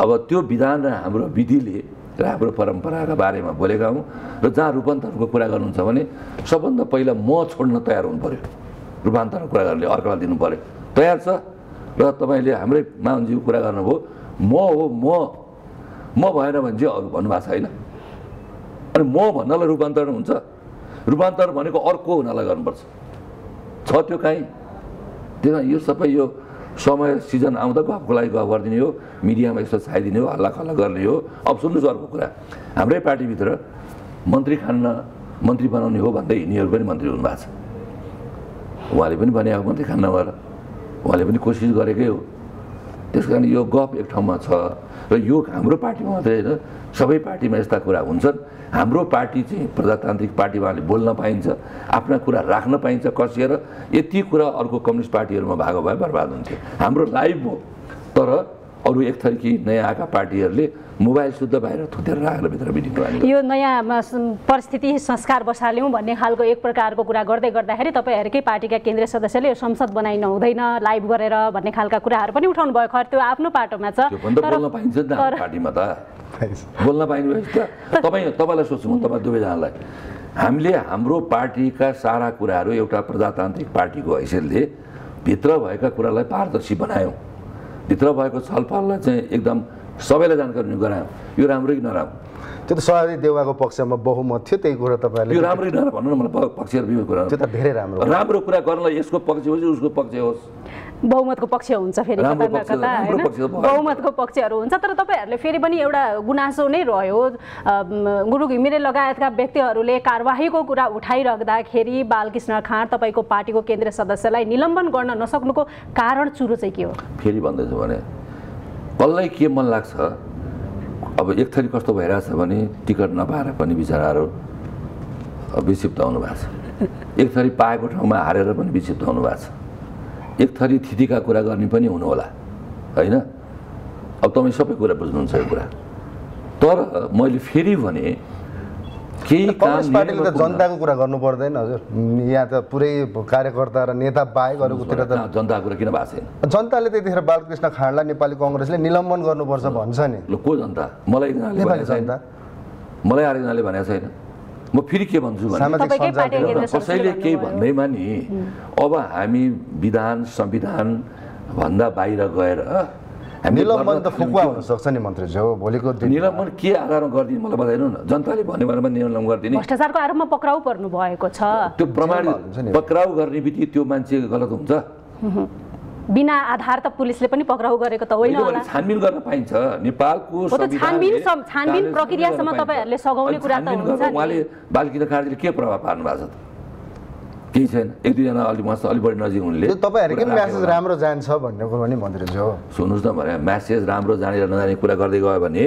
अब त्यो विधान र हाम्रो विधिले र हाम्रो परम्पराका बारेमा बोलेका हौँ र जहाँ रूपान्तरको कुरा गर्नुहुन्छ भने सबभन्दा पहिला म छोड्न तयार हुनु पऱ्यो रूपान्तरको कुरा गर्नेले अर्कालाई दिनु पऱ्यो तयार छ? र तपाईँले हाम्रै माउन्जीको कुरा गर्नुभयो म हो म म भएन भने चाहिँ अरू भन्नुभएको छ होइन अनि म भन्नलाई रूपान्तरण हुन्छ। रूपान्तरण भनेको अर्को हुनलाई गर्नुपर्छ। छ त्यो काहीँ? भएर यो सबै यो समय सिजन आउँदा गफको लागि गफ गरिदिने हो मिडियामा यसो छाइदिने हो हल्ला खल्ला गर्ने हो। अब सुन्नुहोस् अर्को कुरा। हाम्रै पार्टीभित्र मन्त्री खान्न मन्त्री बनाउने हो भन्दै यिनीहरू पनि मन्त्री हुनुभएको छ। उहाँले पनि भने अब मन्त्री खान्न भएर उहाँले पनि कोसिस गरेकै हो। त्यस कारण यो गफ एक ठाउँमा छ र यो हाम्रो पार्टीमा मात्रै होइन सबै पार्टीमा यस्ता कुरा हुन्छन्। हाम्रो पार्टी चाहिँ प्रजातान्त्रिक पार्टी उहाँले बोल्न पाइन्छ आफ्ना कुरा राख्न पाइन्छ कसिएर। यति कुरा अर्को कम्युनिस्ट पार्टीहरूमा भागो भए बर्बाद हुन्थ्यो। हाम्रो लाइभ हो तर अरू एक थरीकी नयाँ आएका पार्टीहरूले मोबाइल शुद्ध बाहिर थुतेर राखेर भित्र मिटिङ यो नयाँ परिस्थिति संस्कार बसाल्यौँ भन्ने खालको एक प्रकारको कुरा गर्दै गर्दाखेरि तपाईँहरूकै पार्टीका केन्द्रीय सदस्यले यो संसद बनाइन हुँदैन लाइभ गरेर भन्ने खालका कुराहरू पनि उठाउनु भयो। खैर त्यो आफ्नो पाटोमा छ। बोल्न पाइन्छ नि त पार्टीमा त। बोल्न पाइने तपाईँ तपाईँलाई सोध्छु म तपाईँ दुवैजनालाई। हामीले हाम्रो पार्टीका सारा कुराहरू एउटा प्रजातान्त्रिक पार्टीको हैसियतले भित्र भएका कुरालाई पारदर्शी बनायौँ। भित्र भएको छलफललाई चाहिँ एकदम सबैलाई जानकारी गरायौँ। यो राम्रो कि नराम्रो त्यो त सभापति देउवाको पक्षमा बहुमत थियो त्यही कुरा यो तपाईँहरूले राम्रो कि नराम्रो भन्नु न मलाई प- पक्ष र विरोध कुरा त्यो त धेरै राम्रो हो। राम्रो कुरा गर्नलाई यसको पक्ष होस् उसको पक्ष होस्। बहुमतको पक्ष हुन्छ फेरि कता न कता होइन। बहुमतको पक्षहरू हुन्छ तर तपाईँहरूले फेरि पनि एउटा गुनासो नै रह्यो। गुरु घिमिरे लगायतका व्यक्तिहरूले कारवाहीको कुरा उठाइराख्दाखेरि बालकृष्ण खाँड तपाईँको पार्टीको केन्द्रीय सदस्यलाई निलम्बन गर्न नसक्नुको कारण चुरो चाहिँ के हो? फेरि भन्दैछु भने कसलाई के मन लाग्छ अब एक थरी कस्तो भइरहेछ भने टिकट नपाएर पनि बिचराहरू विक्षिप्त हुनु भएको छ। एक थरी पाएको ठाउँमा हारेर पनि विक्षिप्त हुनु भएको छ। एक थरी थितिका कुरा गर्ने पनि हुनु होला होइन? अब तपाईँ सबै कुरा बुझ्नुहुन्छ यो कुरा। तर मैले फेरि भने केही काम कङ्ग्रेस पार्टीले त जनताको कुरा गर्नु पर्दैन हजुर। यहाँ त पुरै कार्यकर्ता र नेता बाहेक अरूतिर त जनताको कुरा किन भएको छैन जनताले त्यतिखेर बालकृष्ण खाँडलाई नेपाली कङ्ग्रेसले निलम्बन गर्नुपर्छ भन्छ नि। ल को जनता? मलाई नेपाली जनता। मलाई आरेजनाले भनेको छैन। म फेरि के भन्छु भने कसैले केही। भन्दैमा नि अब हामी विधान संविधान भन्दा बाहिर गएर निलम्बन त फुकुवा हुनसक्छ नि मन्त्रीज्यू भोलिको के? दिन निलम्बन के आधारमा गरिदिनु मलाई बताइनु न जनताले भन्ने भनेमा निलम्बन गरिदिने भ्रष्टाचारको आरोपमा पक्राउ पर्नु भएको छ त्यो प्रमाणित हुन्छ नि। पक्राउ गर्ने बित्तिकै त्यो मान्छे गलत हुन्छ बिना आधार त पुलिसले पनि पक्राउ गरेको त होइन होला। छानबिन गर्न पाइन्छ। नेपालको हो छानबिन छानबिन प्रक्रियासम्म। तपाईँहरूले सघाउने कुरा त छानबिन हुन्छ। उहाँले बालकृष्ण खाँडीले के प्रभाव पार्नु भएको छ त? केही छैन। एक दुईजना अलिक मस्त अलिक बढी नजिक हुनेले तपाईँहरूकै म्यासेज राम्रो जान्छ भन्ने कुरो नि मन्त्रीज्यू सुन्नुहोस् न भने म्यासेज राम्रो जानेर नजाने कुरा गर्दै गयो भने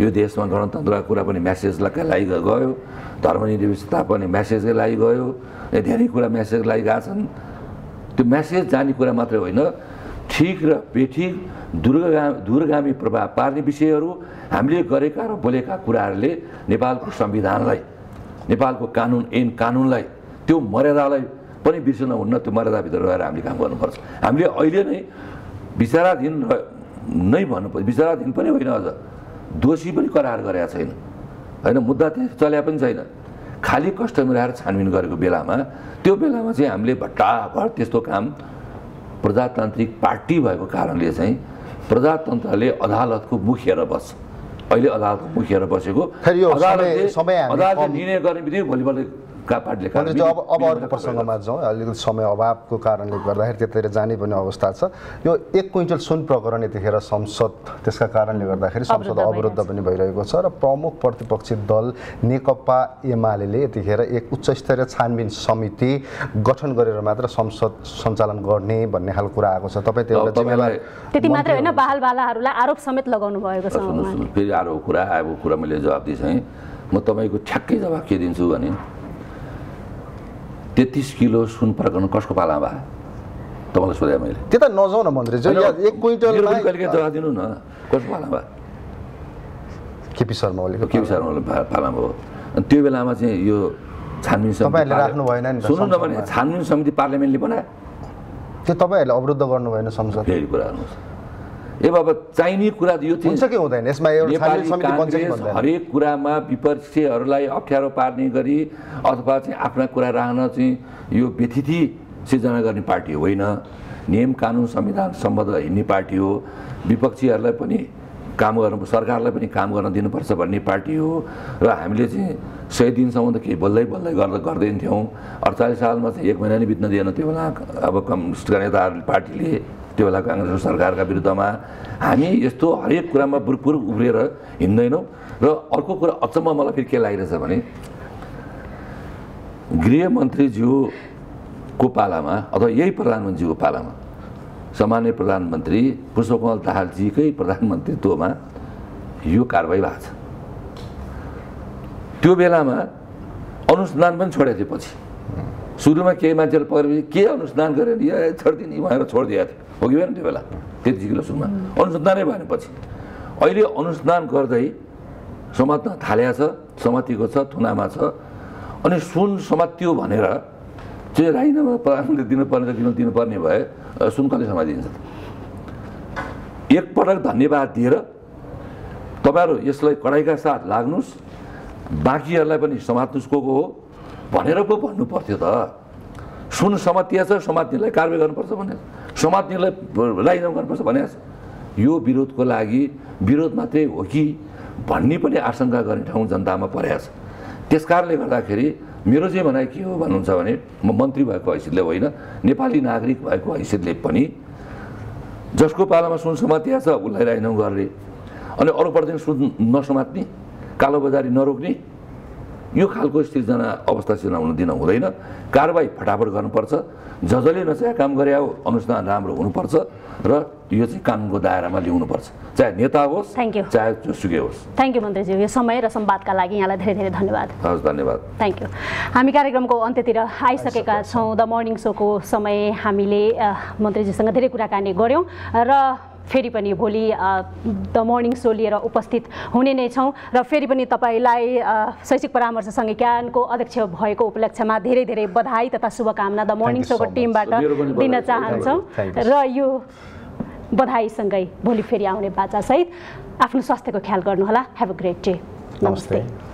यो देशमा गणतन्त्रको कुरा पनि म्यासेजलाई लागि गयो। धर्मनिरपेक्षता पनि म्यासेजकै लागि गयो। धेरै कुरा म्यासेजको लागि गएका छन्। त्यो म्यासेज जाने कुरा मात्रै होइन। ठिक र बेठिक दुर्गामी दूरगामी प्रभाव पार्ने विषयहरू हामीले गरेका र बोलेका कुराहरूले नेपालको संविधानलाई नेपालको कानुन ऐन कानुनलाई त्यो मर्यादालाई पनि बिर्सन हुन्न त्यो मर्यादाभित्र रहेर हामीले काम गर्नुपर्छ। हामीले अहिले नै विचाराधीन नै भन्नु विचाराधीन पनि होइन अझ। दोषी पनि करार गरेका छैन होइन मुद्दा त्यहाँ चल्या पनि छैन। खालि कस्टमर आएर छानबिन गरेको बेलामा त्यो बेलामा चाहिँ हामीले भट्टाभट त्यस्तो काम प्रजातान्त्रिक पार्टी भएको कारणले चाहिँ प्रजातन्त्रले अदालतको मुखेर बस्छ। अहिले अदालतको मुखेर बसेको। अदालतले निर्णय गर्ने बित्तिकै भोलिपल्ट का पार्टीले का मन्त्रीजी अब अब अर्को प्रसङ्गमा जाउँ अलिकति समय अभावको कारणले गर्दाखेरि त्यतातिर जाने पनि अवस्था छ। यो एक क्विन्टल सुन प्रकरण यतिखेर संसद त्यसका कारणले गर्दाखेरि संसद अवरुद्ध पनि भइरहेको छ र प्रमुख प्रतिपक्षी दल नेकपा एमाले यतिखेर एक उच्च स्तरीय छानबिन समिति गठन गरेर मात्र संसद सञ्चालन गर्ने भन्ने खालको कुरा आएको छ। तपाईँ त्यो जिम्मेवार तपाईँलाई त्यति मात्रै होइन बालबालाहरूलाई आरोप समेत लगाउनु भएको छ फेरि अरू कुरा अब कुरा मैले जवाब दिएँ म तपाईँको ठ्याक्कै जवाब के दिन्छु भने तेत्तिस किलो सुन प्रकरण कसको पालामा भयो तपाईँलाई सोधेँ मैले। त्यता नजाउँ न मन्त्रीजी यहाँ एक कहिलेकाहीँ जवाब दिनु न। कसको पालामा भयो केपी शर्मा ओलीको के विचार पालामा हो। अनि त्यो बेलामा चाहिँ यो छानबिन समिति राख्नु भएन नि त सुन्नु न भने। छानबिन समिति पार्लियामेन्टले बनायो त्यो तपाईँहरूले अवरुद्ध गर्नु भएन संसद। फेरि कुरा गर्नुहोस्। ए बाबा चाहिने कुरा यो हुन्छ कि हुँदैन? यसमा एउटा हरेक कुरामा विपक्षीहरूलाई अप्ठ्यारो पार्ने गरी अथवा चाहिँ आफ्ना कुरा राख्न चाहिँ यो व्यथिति सिर्जना गर्ने पार्टी होइन? नियम कानुन संविधान सम्बद्ध हिँड्ने पार्टी हो। विपक्षीहरूलाई पनि काम गर्नु सरकारलाई पनि काम गर्न दिनुपर्छ भन्ने पार्टी हो। र हामीले चाहिँ सय दिनसम्म त केही बोल्दै बोल्दै गर्दा गर्दै थियौँ अडचालिस सालमा चाहिँ एक महिना नै बित्न दिएन त्यो बेला। अब कम्युनिस्टका नेताहरू पार्टीले त्यो बेला काङ्ग्रेस सरकारका विरुद्धमा हामी यस्तो हरेक कुरामा बुरपुर उब्रिएर हिँड्दैनौँ र अर्को कुरा अचम्म मलाई फेरि के लागिरहेछ भने गृहमन्त्रीज्यूको पालामा अथवा यही प्रधानमन्त्रीको पालामा सामान्य प्रधानमन्त्री पुष्पकमल दाहालजीकै प्रधानमन्त्रीत्वमा यो कारवाही भएको छ। त्यो बेलामा अनुसन्धान पनि छोडेको थियो पछि सुरुमा केही मान्छेहरू पक्रेपछि के अनुसन्धान गरेर छोडिदिने भनेर छोडिदिएको थियो। हो कि भएन त्यो बेला? त्यति किलो सुनमा अनुसन्धानै भएन पछि। अहिले अनुसन्धान गर्दै समात्न थालेको छ समातिएको छ थुनामा छ। अनि सुन समातियो भनेर चाहिँ राजीनामा प्रधानमन्त्री दिनुपर्ने किन दिनुपर्ने भए सुन कसले समातिदिन्छ? त एकपटक धन्यवाद दिएर तपाईँहरू यसलाई कडाइका साथ लाग्नुहोस्। बाँकीहरूलाई पनि समात्नुहोस् को को हो भनेर पो भन्नु पर्थ्यो त। सुन समातिया छ समात्नेलाई कारवाही गर्नुपर्छ भने समात्नेलाई राजीनामा गर्नुपर्छ भने यो विरोधको लागि विरोध मात्रै हो कि भन्ने पनि आशंका गर्ने ठाउँ जनतामा परेको छ। त्यस कारणले गर्दाखेरि मेरो चाहिँ भनाइ के हो भन्नुहुन्छ भने म मन्त्री भएको हैसियतले होइन नेपाली नागरिक भएको हैसियतले पनि जसको पालामा सुन समातिया छ उसलाई राजीनामा गर्ने। अनि अरू पर्दैन सुन नसमात्ने कालोबजारी नरोक्ने यो खालको सिर्जना अवस्था सिर्जना हुन दिन हुँदैन। कारवाही फटाफट गर्नुपर्छ। ज जसले नचाहे काम गरे हो अनुसन्धान राम्रो हुनुपर्छ र यो चाहिँ कानुनको दायरामा ल्याउनुपर्छ। चाहे नेता होस्. चाहे जोसुकै होस्। थ्याङ्क यू मन्त्रीज्यू। यो समय र सम्वादका लागि यहाँलाई धेरै धेरै धन्यवाद। हस् धन्यवाद। थ्याङ्क यू हामी कार्यक्रमको अन्त्यतिर आइसकेका छौँ। द मर्निङ सोको समय हामीले मन्त्रीजीसँग धेरै कुराकानी गऱ्यौँ र फेरि पनि भोलि द मर्निङ सो लिएर उपस्थित हुने नै छौँ र फेरि पनि तपाईँलाई शैक्षिक परामर्श सङ्घीयको अध्यक्ष भएको उपलक्ष्यमा धेरै धेरै बधाई तथा शुभकामना द मर्निङ सोको. टिमबाट दिन। चाहन्छौँ. र यो बधाईसँगै भोलि फेरि आउने बाचासहित आफ्नो स्वास्थ्यको ख्याल गर्नुहोला हेभ अ ग्रेट डे। नमस्ते